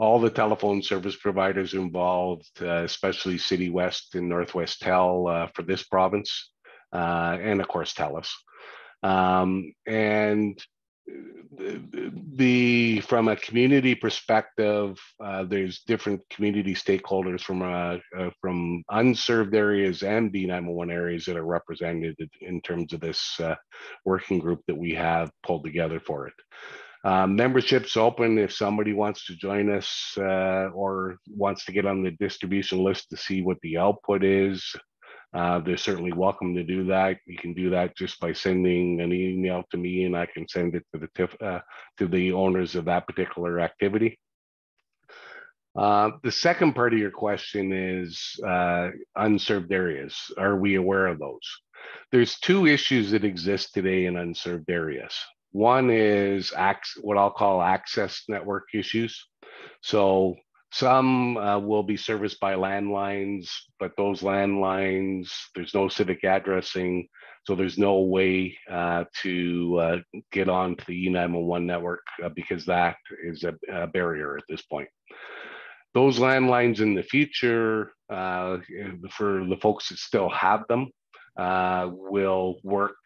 All the telephone service providers involved, uh, especially CityWest and Northwestel uh, for this province, and of course TELUS. Um, and the from a community perspective, uh, there's different community stakeholders from uh, uh, from unserved areas and B911 areas that are represented in terms of this uh, working group that we have pulled together for it. Um, membership's open if somebody wants to join us uh, or wants to get on the distribution list to see what the output is uh, they're certainly welcome to do that. You can do that just by sending an email to me, and I can send it to the TIF, uh, to the owners of that particular activity. Uh, the second part of your question is uh, unserved areas. Are we aware of those? There's two issues that exist today in unserved areas. One is what I'll call access network issues. So some uh, will be serviced by landlines, but those landlines, there's no civic addressing, so there's no way uh, to uh, get onto the E911 network uh, because that is a, a, barrier at this point. Those landlines in the future, uh, for the folks that still have them, uh, will work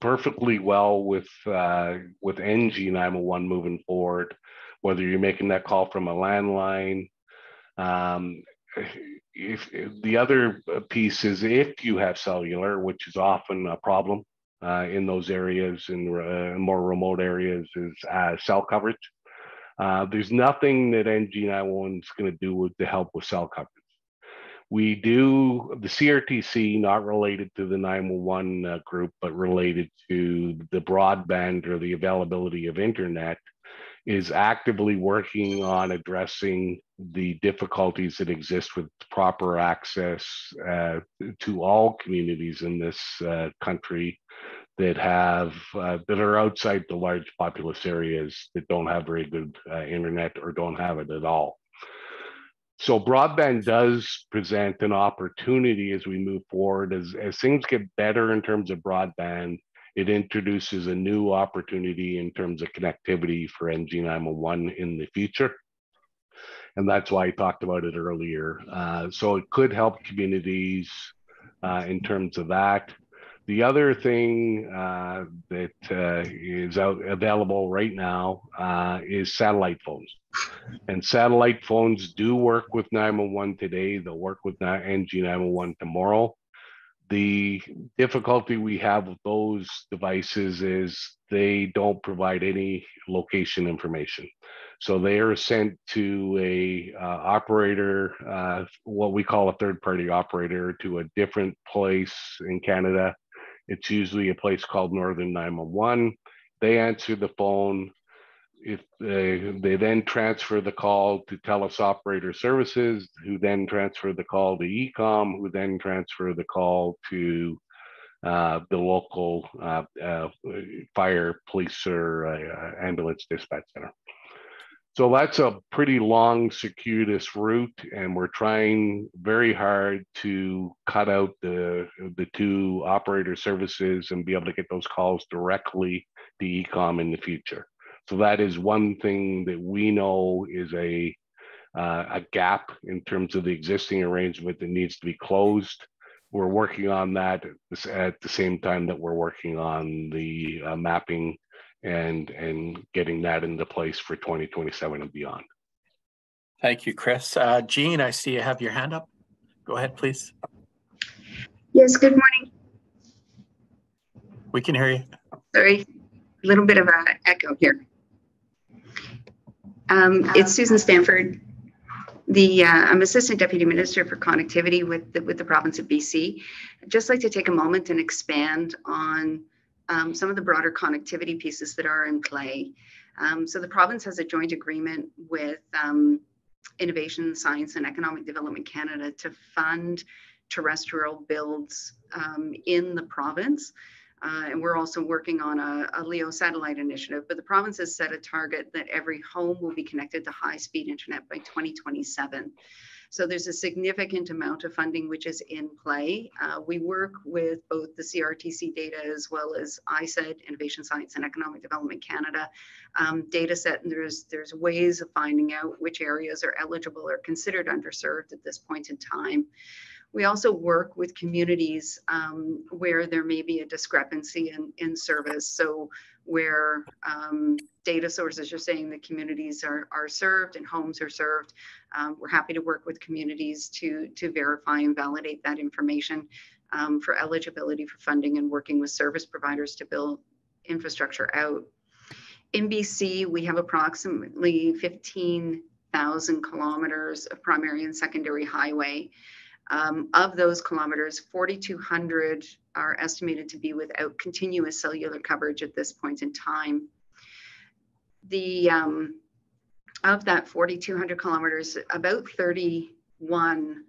perfectly well with with NG 911 moving forward whether you're making that call from a landline. Um, if, if, the other piece is if you have cellular, which is often a problem uh, in those areas in uh, more remote areas, is uh, cell coverage. Uh, there's nothing that NG911 is going to do with, to help with cell coverage. We do the CRTC, not related to the 911 uh, group, but related to the broadband or the availability of internet is actively working on addressing the difficulties that exist with proper access uh, to all communities in this uh, country that have uh, that are outside the large populous areas that don't have very good uh, internet or don't have it at all. So broadband does present an opportunity as we move forward as, as things get better in terms of broadband it introduces a new opportunity in terms of connectivity for NG911 in the future. And that's why I talked about it earlier. Uh, so it could help communities uh, in terms of that. The other thing uh, that uh, is out available right now uh, is satellite phones. And satellite phones do work with 911 today. They'll work with NG911 tomorrow. The difficulty we have with those devices is they don't provide any location information. So they are sent to a uh, operator, uh, what we call a third party operator to a different place in Canada. It's usually a place called Northern 911. They answer the phone if they, they then transfer the call to TELUS operator services, who then transfer the call to E-Comm, who then transfer the call to uh, the local uh, uh, fire, police, or uh, ambulance dispatch center. So that's a pretty long, circuitous route, and we're trying very hard to cut out the the two operator services and be able to get those calls directly to E-Comm in the future. So that is one thing that we know is a uh, a gap in terms of the existing arrangement that needs to be closed. We're working on that at the same time that we're working on the uh, mapping and and getting that into place for 2027 and beyond. Thank you, Chris. Uh, Jean, I see you have your hand up. Go ahead, please. Yes, good morning. We can hear you. Sorry, a little bit of an echo here. Um, it's Susan Stanford. The uh, I'm Assistant Deputy Minister for Connectivity with the, with the province of BC. I'd just like to take a moment and expand on um, some of the broader connectivity pieces that are in play. Um, so the province has a joint agreement with um, Innovation, Science and Economic Development Canada to fund terrestrial builds um, in the province. Uh, and we're also working on a, a, LEO satellite initiative, but the province has set a target that every home will be connected to high speed internet by 2027. So there's a significant amount of funding which is in play. Uh, we work with both the CRTC data as well as ISED, Innovation Science and Economic Development Canada um, data set, and there's, there's ways of finding out which areas are eligible or considered underserved at this point in time. We also work with communities um, where there may be a discrepancy in, in service. So where um, data sources are saying that communities are, are served and homes are served. Um, we're happy to work with communities to, to verify and validate that information um, for eligibility for funding and working with service providers to build infrastructure out. In BC, we have approximately 15,000 kilometers of primary and secondary highway. Um, of those kilometers, 4,200 are estimated to be without continuous cellular coverage at this point in time. The um, of that 4,200 kilometers, about 31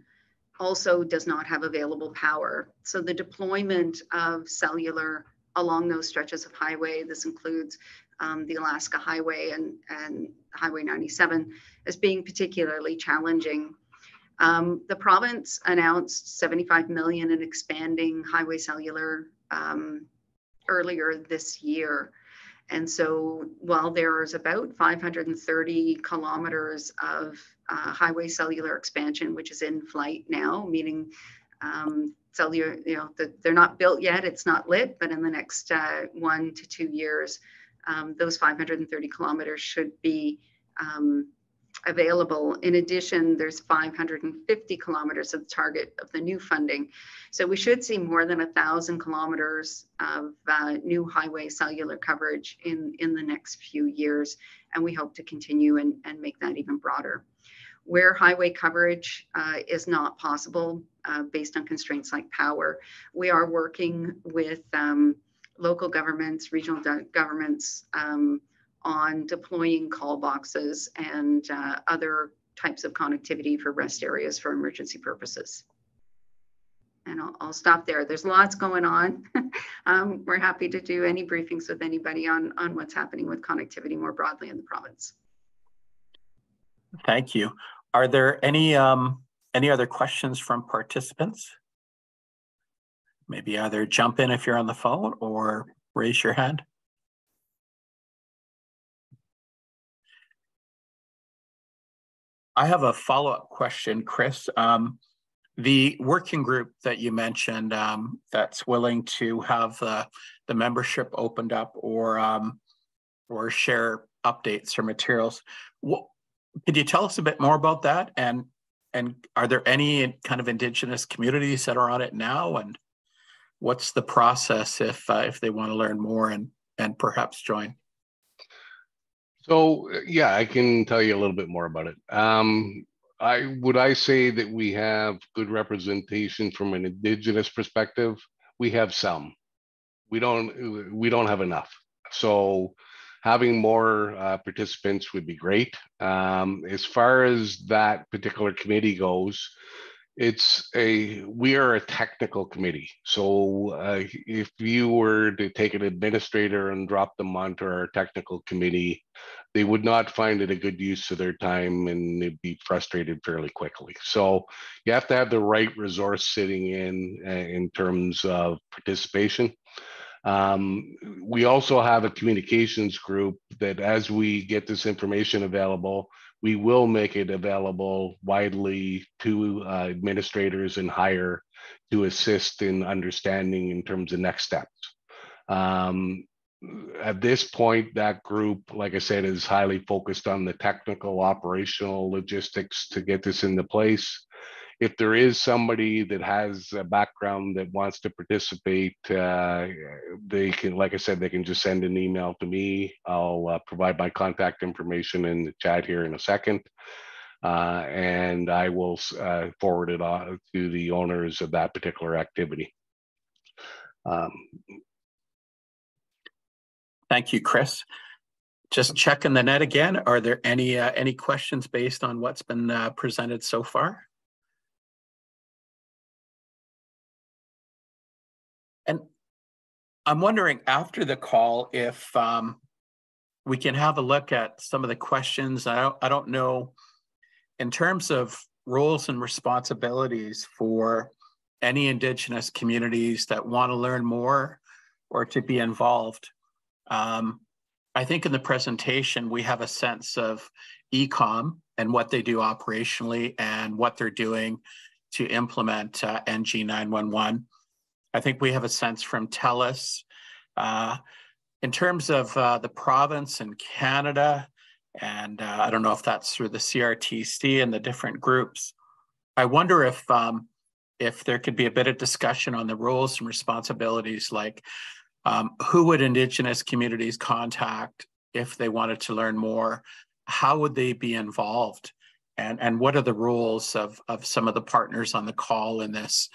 also does not have available power. So the deployment of cellular along those stretches of highway, this includes um, the Alaska Highway and, and Highway 97, as being particularly challenging. Um, the province announced 75 million in expanding highway cellular um, earlier this year. And so while there is about 530 kilometers of uh, highway cellular expansion, which is in flight now, meaning um, cellular, you know, the, they're not built yet, it's not lit, but in the next uh, one to two years, um, those 530 kilometers should be um, available. In addition, there's 550 kilometers of the target of the new funding. So we should see more than a thousand kilometers of uh, new highway cellular coverage in, in the next few years. And we hope to continue and, and make that even broader. Where highway coverage uh, is not possible uh, based on constraints like power, we are working with um, local governments, regional governments, um, on deploying call boxes and uh, other types of connectivity for rest areas for emergency purposes. And I'll, I'll stop there. There's lots going on. um, we're happy to do any briefings with anybody on, on what's happening with connectivity more broadly in the province. Thank you. Are there any um, any other questions from participants? Maybe either jump in if you're on the phone or raise your hand. I have a follow-up question, Chris. Um, the working group that you mentioned um, that's willing to have the membership opened up or um, or share updates or materials. What, could you tell us a bit more about that? And and are there any kind of indigenous communities that are on it now? And what's the process if uh, if they want to learn more and and perhaps join? So yeah, I can tell you a little bit more about it. Um, I would I say that we have good representation from an indigenous perspective. We have some. We don't. We don't have enough. So having more uh, participants would be great. Um, as far as that particular committee goes, it's a we are a technical committee so uh, if you were to take an administrator and drop them onto our technical committee they would not find it a good use of their time and they'd be frustrated fairly quickly. So you have to have the right resource sitting in uh, in terms of participation. Um, we also have a communications group that as we get this information available, we will make it available widely to uh, administrators and higher to assist in understanding in terms of next steps. Um, at this point, that group, like I said, is highly focused on the technical, operational logistics to get this into place. If there is somebody that has a background that wants to participate, uh, they can, like I said, they can just send an email to me. I'll uh, provide my contact information in the chat here in a second. Uh, and I will uh, forward it on to the owners of that particular activity. Um, Thank you, Chris. Just checking the net again. Are there any uh, any questions based on what's been uh, presented so far? I'm wondering after the call if um, we can have a look at some of the questions. I don't, I don't know in terms of roles and responsibilities for any Indigenous communities that want to learn more or to be involved. Um, I think in the presentation, we have a sense of E-Comm and what they do operationally and what they're doing to implement uh, NG 911. I think we have a sense from TELUS. Uh, in terms of uh, the province and Canada, and uh, I don't know if that's through the CRTC and the different groups, I wonder if um, if there could be a bit of discussion on the roles and responsibilities like um, who would Indigenous communities contact if they wanted to learn more? How would they be involved? And, and what are the roles of, of some of the partners on the call in this,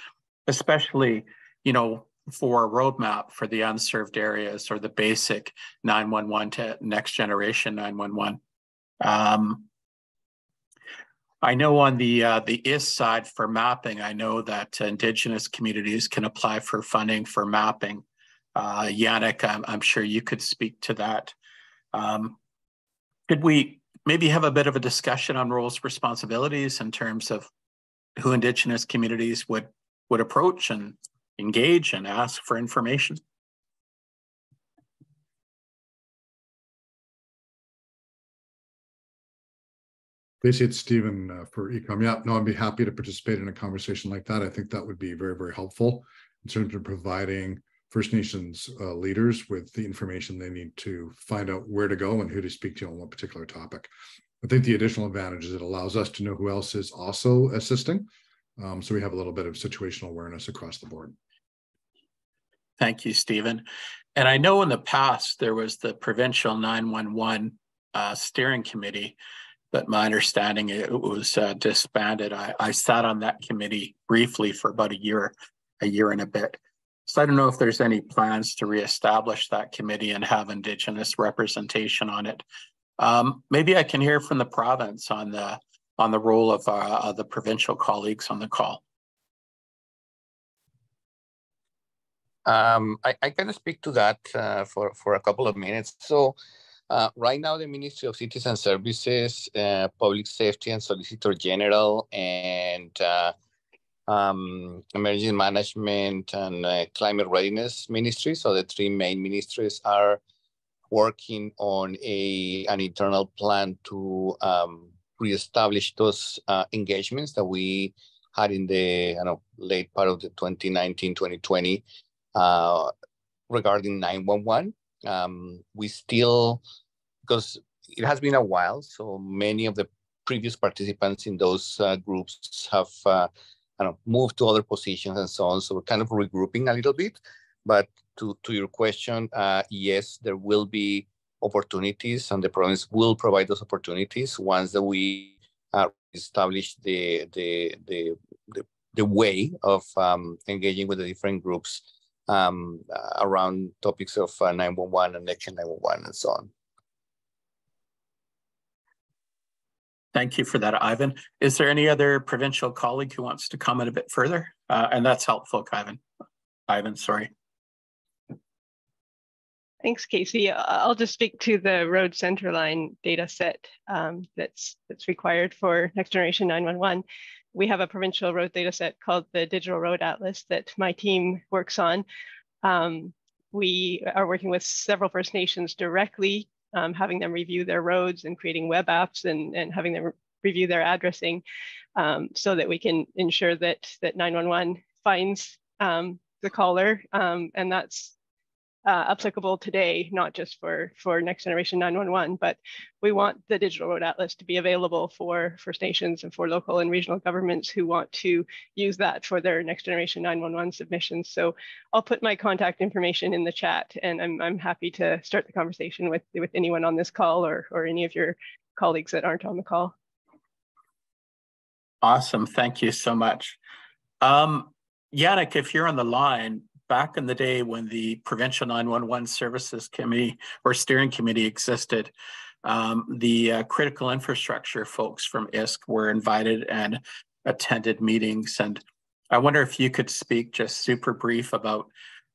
especially, you know, for a roadmap for the unserved areas or the basic 911 to next generation 911. Um, I know on the uh, the IS side for mapping, I know that Indigenous communities can apply for funding for mapping uh, Yannick, I'm, I'm, sure you could speak to that. Um, could we maybe have a bit of a discussion on roles responsibilities in terms of who Indigenous communities would would approach and engage and ask for information? Basically, it's Stephen uh, for E-Comm. Yeah, no, I'd be happy to participate in a conversation like that. I think that would be very, very helpful in terms of providing First Nations uh, leaders with the information they need to find out where to go and who to speak to on what particular topic. I think the additional advantage is it allows us to know who else is also assisting. Um, so we have a little bit of situational awareness across the board. Thank you, Stephen. And I know in the past there was the provincial 911 uh, steering committee, but my understanding it was uh, disbanded. I, I sat on that committee briefly for about a year, a year and a bit. So I don't know if there's any plans to reestablish that committee and have Indigenous representation on it. Um, maybe I can hear from the province on the on the role of uh, the provincial colleagues on the call. Um, I, I, can speak to that uh, for, for a couple of minutes. So uh, right now, the Ministry of Citizen Services, uh, Public Safety and Solicitor General, and uh, um, emergency management and uh, climate readiness ministry. So the three main ministries are working on a an internal plan to um, reestablish those uh, engagements that we had in the know, late part of the 2019-2020 uh, regarding 911. Um, we still, because it has been a while, so many of the previous participants in those uh, groups have uh, kind of move to other positions and so on. So we're kind of regrouping a little bit. But to, to your question, uh, yes, there will be opportunities and the province will provide those opportunities once that we uh, establish the, the, the, the, the way of um, engaging with the different groups um, uh, around topics of uh, 911 and Next 911 and so on. Thank you for that, Ivan. Is there any other provincial colleague who wants to comment a bit further? Uh, and that's helpful, Ivan. Ivan, sorry. Thanks, Casey. I'll just speak to the road centerline data set um, that's that's required for next generation 911. We have a provincial road data set called the Digital Road Atlas that my team works on. Um, we are working with several First Nations directly, um, having them review their roads and creating web apps and, and having them review their addressing um, so that we can ensure that, that 911 finds um, the caller. Um, and that's uh, applicable today, not just for, for next generation 911, but we want the digital road atlas to be available for First Nations and for local and regional governments who want to use that for their next generation 911 submissions. So I'll put my contact information in the chat and I'm, I'm happy to start the conversation with, with anyone on this call or, or any of your colleagues that aren't on the call. Awesome, thank you so much. Um, Yannick, if you're on the line, back in the day when the Provincial 911 Services Committee or Steering Committee existed, um, the uh, critical infrastructure folks from ISC were invited and attended meetings. And I wonder if you could speak just super brief about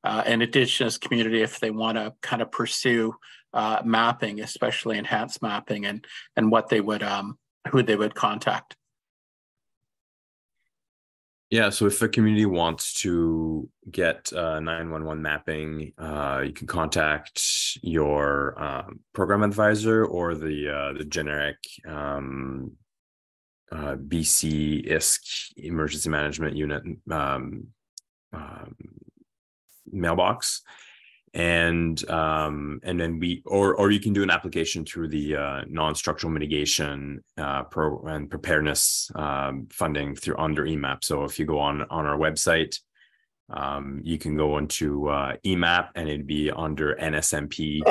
uh, an Indigenous community if they want to kind of pursue uh, mapping, especially enhanced mapping, and and what they would um, who they would contact. Yeah, so if a community wants to get uh, 911 mapping, uh, you can contact your um, program advisor or the uh, the generic um, uh, BC ISC emergency management unit um, um mailbox and um, and then we or or you can do an application through the uh, non-structural mitigation uh, pro and preparedness um, funding through under EMAP. So if you go on on our website, um, you can go into uh, EMAP and it'd be under NSMP.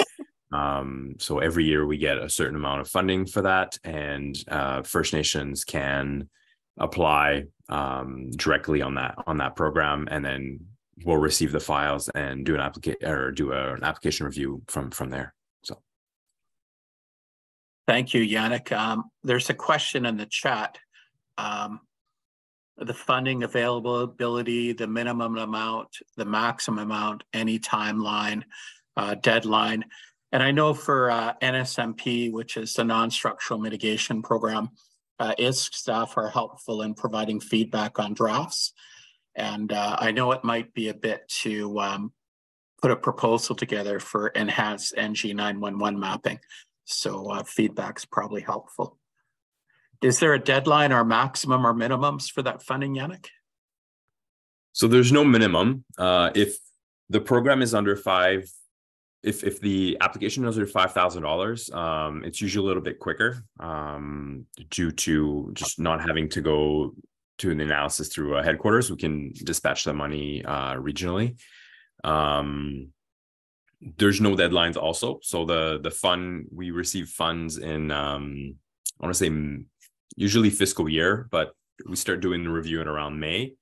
Um, so every year we get a certain amount of funding for that, and uh, First Nations can apply um, directly on that on that program, and then we'll receive the files and do an application or do a, an application review from from there. So, thank you, Yannick. Um, there's a question in the chat. Um, the funding availability, the minimum amount, the maximum amount, any timeline, uh, deadline. And I know for uh, NSMP, which is the non-structural mitigation program, uh, staff are helpful in providing feedback on drafts. And uh, I know it might be a bit to um, put a proposal together for enhanced NG911 mapping. So uh, feedback's probably helpful. Is there a deadline or maximum or minimums for that funding, Yannick? So there's no minimum. Uh, if the program is under five, if if the application is under five thousand um, dollars, it's usually a little bit quicker um, due to just not having to go to an analysis through a headquarters, we can dispatch the money uh, regionally. Um, there's no deadlines also. So the the fund we receive funds in um, I want to say usually fiscal year, but we start doing the review in around May,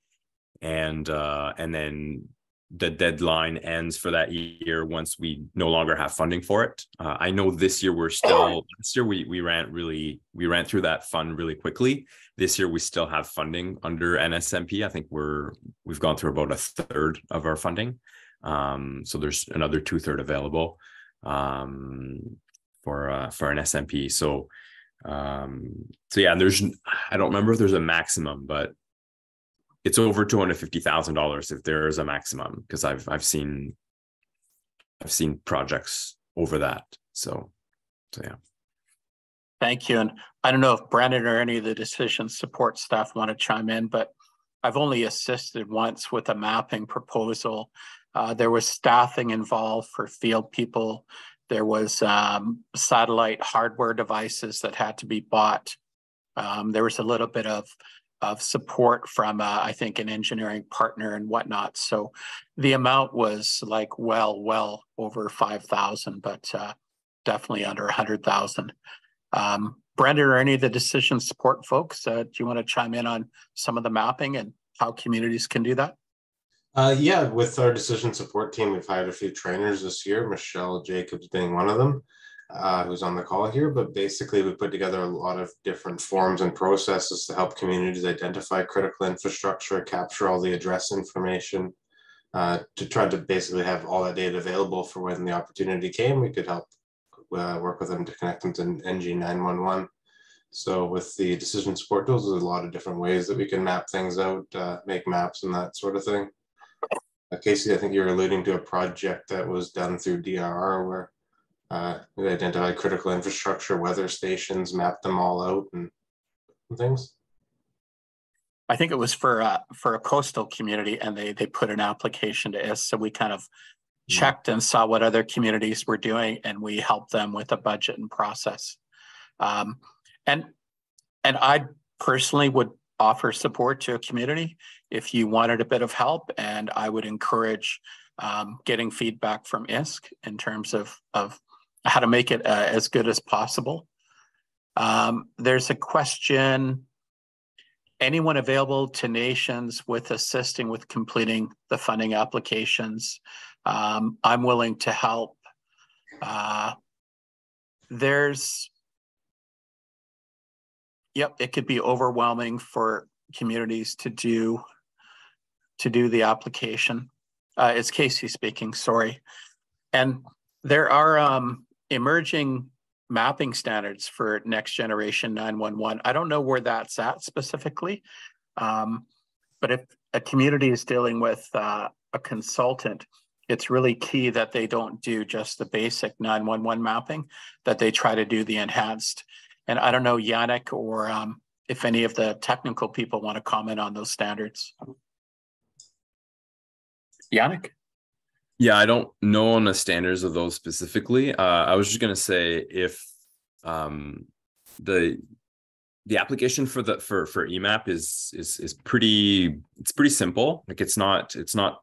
and uh, and then the deadline ends for that year once we no longer have funding for it. Uh, I know this year we're still last year we we ran really we ran through that fund really quickly. This year we still have funding under NSMP. I think we're we've gone through about a third of our funding. Um, so there's another two third available um, for uh, for NSMP. So um, so yeah, there's I don't remember if there's a maximum, but it's over two hundred fifty thousand dollars if there is a maximum because I've I've seen I've seen projects over that. So so yeah. Thank you. And I don't know if Brandon or any of the decision support staff want to chime in, but I've only assisted once with a mapping proposal. Uh, there was staffing involved for field people. There was um, satellite hardware devices that had to be bought. Um, there was a little bit of of support from, uh, I think, an engineering partner and whatnot. So the amount was like well, well over 5,000, but uh, definitely under 100,000. Um, Brendan or any of the decision support folks, uh, do you want to chime in on some of the mapping and how communities can do that? Uh, yeah, with our decision support team, we've hired a few trainers this year, Michelle Jacobs being one of them uh, who's on the call here, but basically we put together a lot of different forms and processes to help communities identify critical infrastructure, capture all the address information, uh, to try to basically have all that data available for when the opportunity came, we could help uh, work with them to connect them to NG 911. So with the decision support tools, there's a lot of different ways that we can map things out, uh, make maps and that sort of thing. Uh, Casey, I think you're alluding to a project that was done through DRR where uh, we identified critical infrastructure, weather stations, mapped them all out and, things. I think it was for uh, for a coastal community, and they they put an application to us. So we kind of checked and saw what other communities were doing, and we helped them with a budget and process. Um, and and I personally would offer support to a community if you wanted a bit of help, and I would encourage um, getting feedback from ISC in terms of of how to make it uh, as good as possible. Um, there's a question anyone available to nations with assisting with completing the funding applications. Um, I'm willing to help. Uh, there's, yep, it could be overwhelming for communities to do to do the application. Uh, it's Casey speaking, sorry. And there are um, emerging mapping standards for next generation 911. I don't know where that's at specifically, um, but if a community is dealing with uh, a consultant, it's really key that they don't do just the basic 911 mapping, that they try to do the enhanced. And I don't know, Yannick, or um, if any of the technical people want to comment on those standards. Yannick? Yeah, I don't know on the standards of those specifically. Uh, I was just gonna say if um, the the application for the for for EMAP is is is pretty it's pretty simple. Like it's not it's not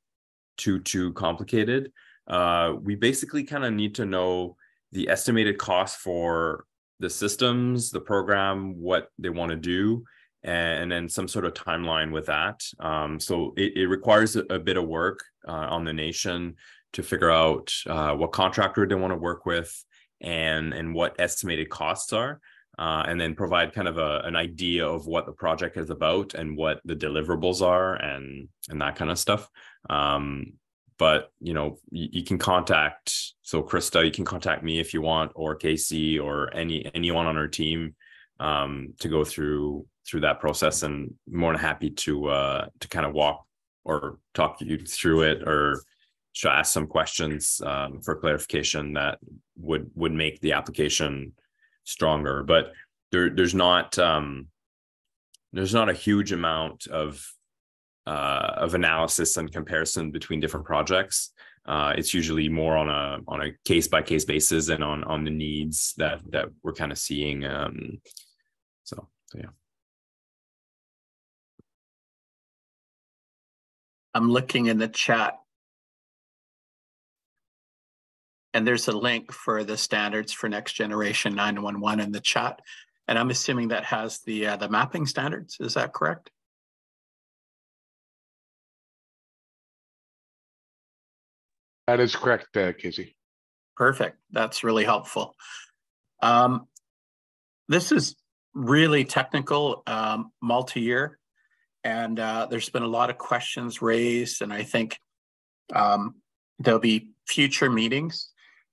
too too complicated. Uh, we basically kind of need to know the estimated cost for the systems, the program, what they want to do, and, then some sort of timeline with that. Um, so it, it requires a, a, bit of work uh, on the nation to figure out uh, what contractor they want to work with and and what estimated costs are. Uh, and then provide kind of a, an idea of what the project is about and what the deliverables are and and that kind of stuff. Um, but you know you, you, can contact so Krista, you can contact me if you want, or Casey, or any anyone on our team um, to go through through that process, and more than happy to uh, to kind of walk or talk you through it, or ask some questions um, for clarification that would would make the application stronger. But there there's not um, there's not a huge amount of uh, of analysis and comparison between different projects. Uh, it's usually more on a on a case by case basis and on on the needs that that we're kind of seeing. Um, so, so yeah. I'm looking in the chat. And there's a link for the standards for next generation 911 in the chat. And I'm assuming that has the uh, the mapping standards. Is that correct? That is correct, uh, Casey. Perfect. That's really helpful. Um, this is really technical, um, multi-year, and uh, there's been a lot of questions raised, and I think um, there'll be future meetings.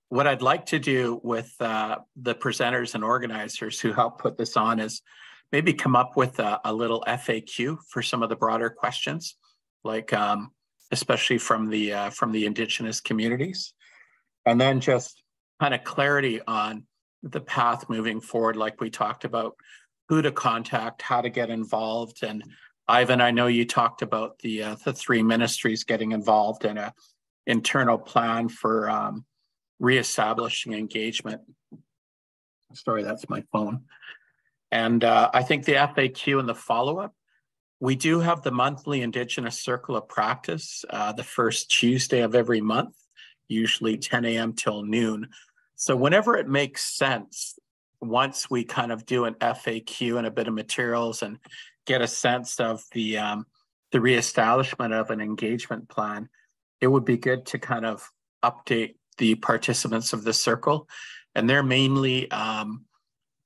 What I'd like to do with uh, the presenters and organizers who help put this on is maybe come up with a, a little FAQ for some of the broader questions, like um, especially from the uh, from the indigenous communities, and then just kind of clarity on the path moving forward, like we talked about, who to contact, how to get involved, and Ivan, I know you talked about the uh, the three ministries getting involved in a internal plan for um, reestablishing engagement. Sorry, that's my phone. And uh, I think the FAQ and the follow up we do have the monthly Indigenous Circle of Practice, uh, the first Tuesday of every month, usually 10 a.m. till noon. So whenever it makes sense, once we kind of do an FAQ and a bit of materials and get a sense of the um, the reestablishment of an engagement plan, it would be good to kind of update the participants of the circle, and they're mainly um,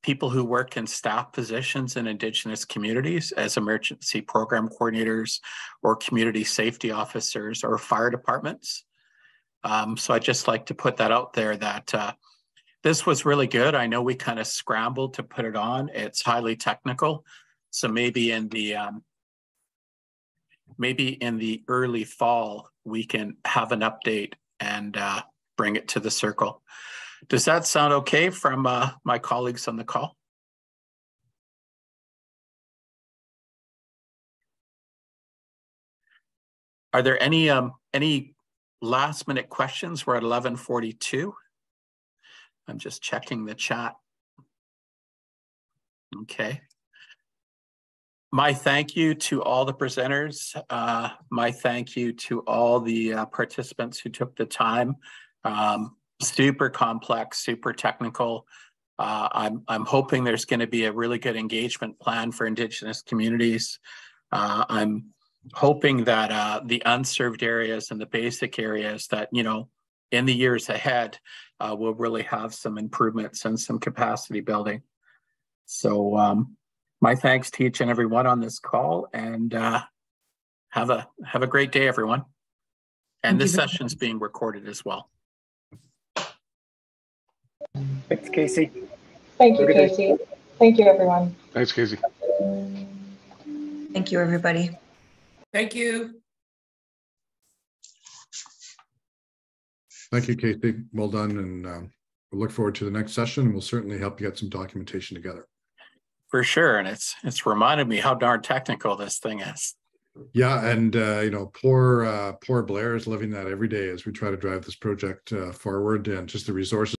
people who work in staff positions in Indigenous communities as emergency program coordinators or community safety officers or fire departments. Um, so I'd just like to put that out there that uh, this was really good. I know we kind of scrambled to put it on. It's highly technical. So maybe in the um, maybe in the early fall, we can have an update and uh, bring it to the circle. Does that sound okay from uh, my colleagues on the call? Are there any um, any last minute questions? We're at 1142. I'm just checking the chat. Okay. My thank you to all the presenters. Uh, my thank you to all the uh, participants who took the time. Um, super complex, super technical. Uh, I'm, I'm hoping there's going to be a really good engagement plan for Indigenous communities. Uh, I'm hoping that uh, the unserved areas and the basic areas that, you know, in the years ahead, uh, we'll really have some improvements and some capacity building. So um, my thanks to each and every one on this call and uh, have a have a great day, everyone. And Thank this session's being recorded as well. Thanks, Casey. Thank you, Casey. Thank you, everyone. Thanks, Casey. Thank you, everybody. Thank you. Thank you, Casey. Well done. And um, we'll look forward to the next session. We'll certainly help you get some documentation together. For sure. And it's it's reminded me how darn technical this thing is. Yeah, and uh, you know, poor uh, poor Blair is living that every day as we try to drive this project uh, forward, and just the resources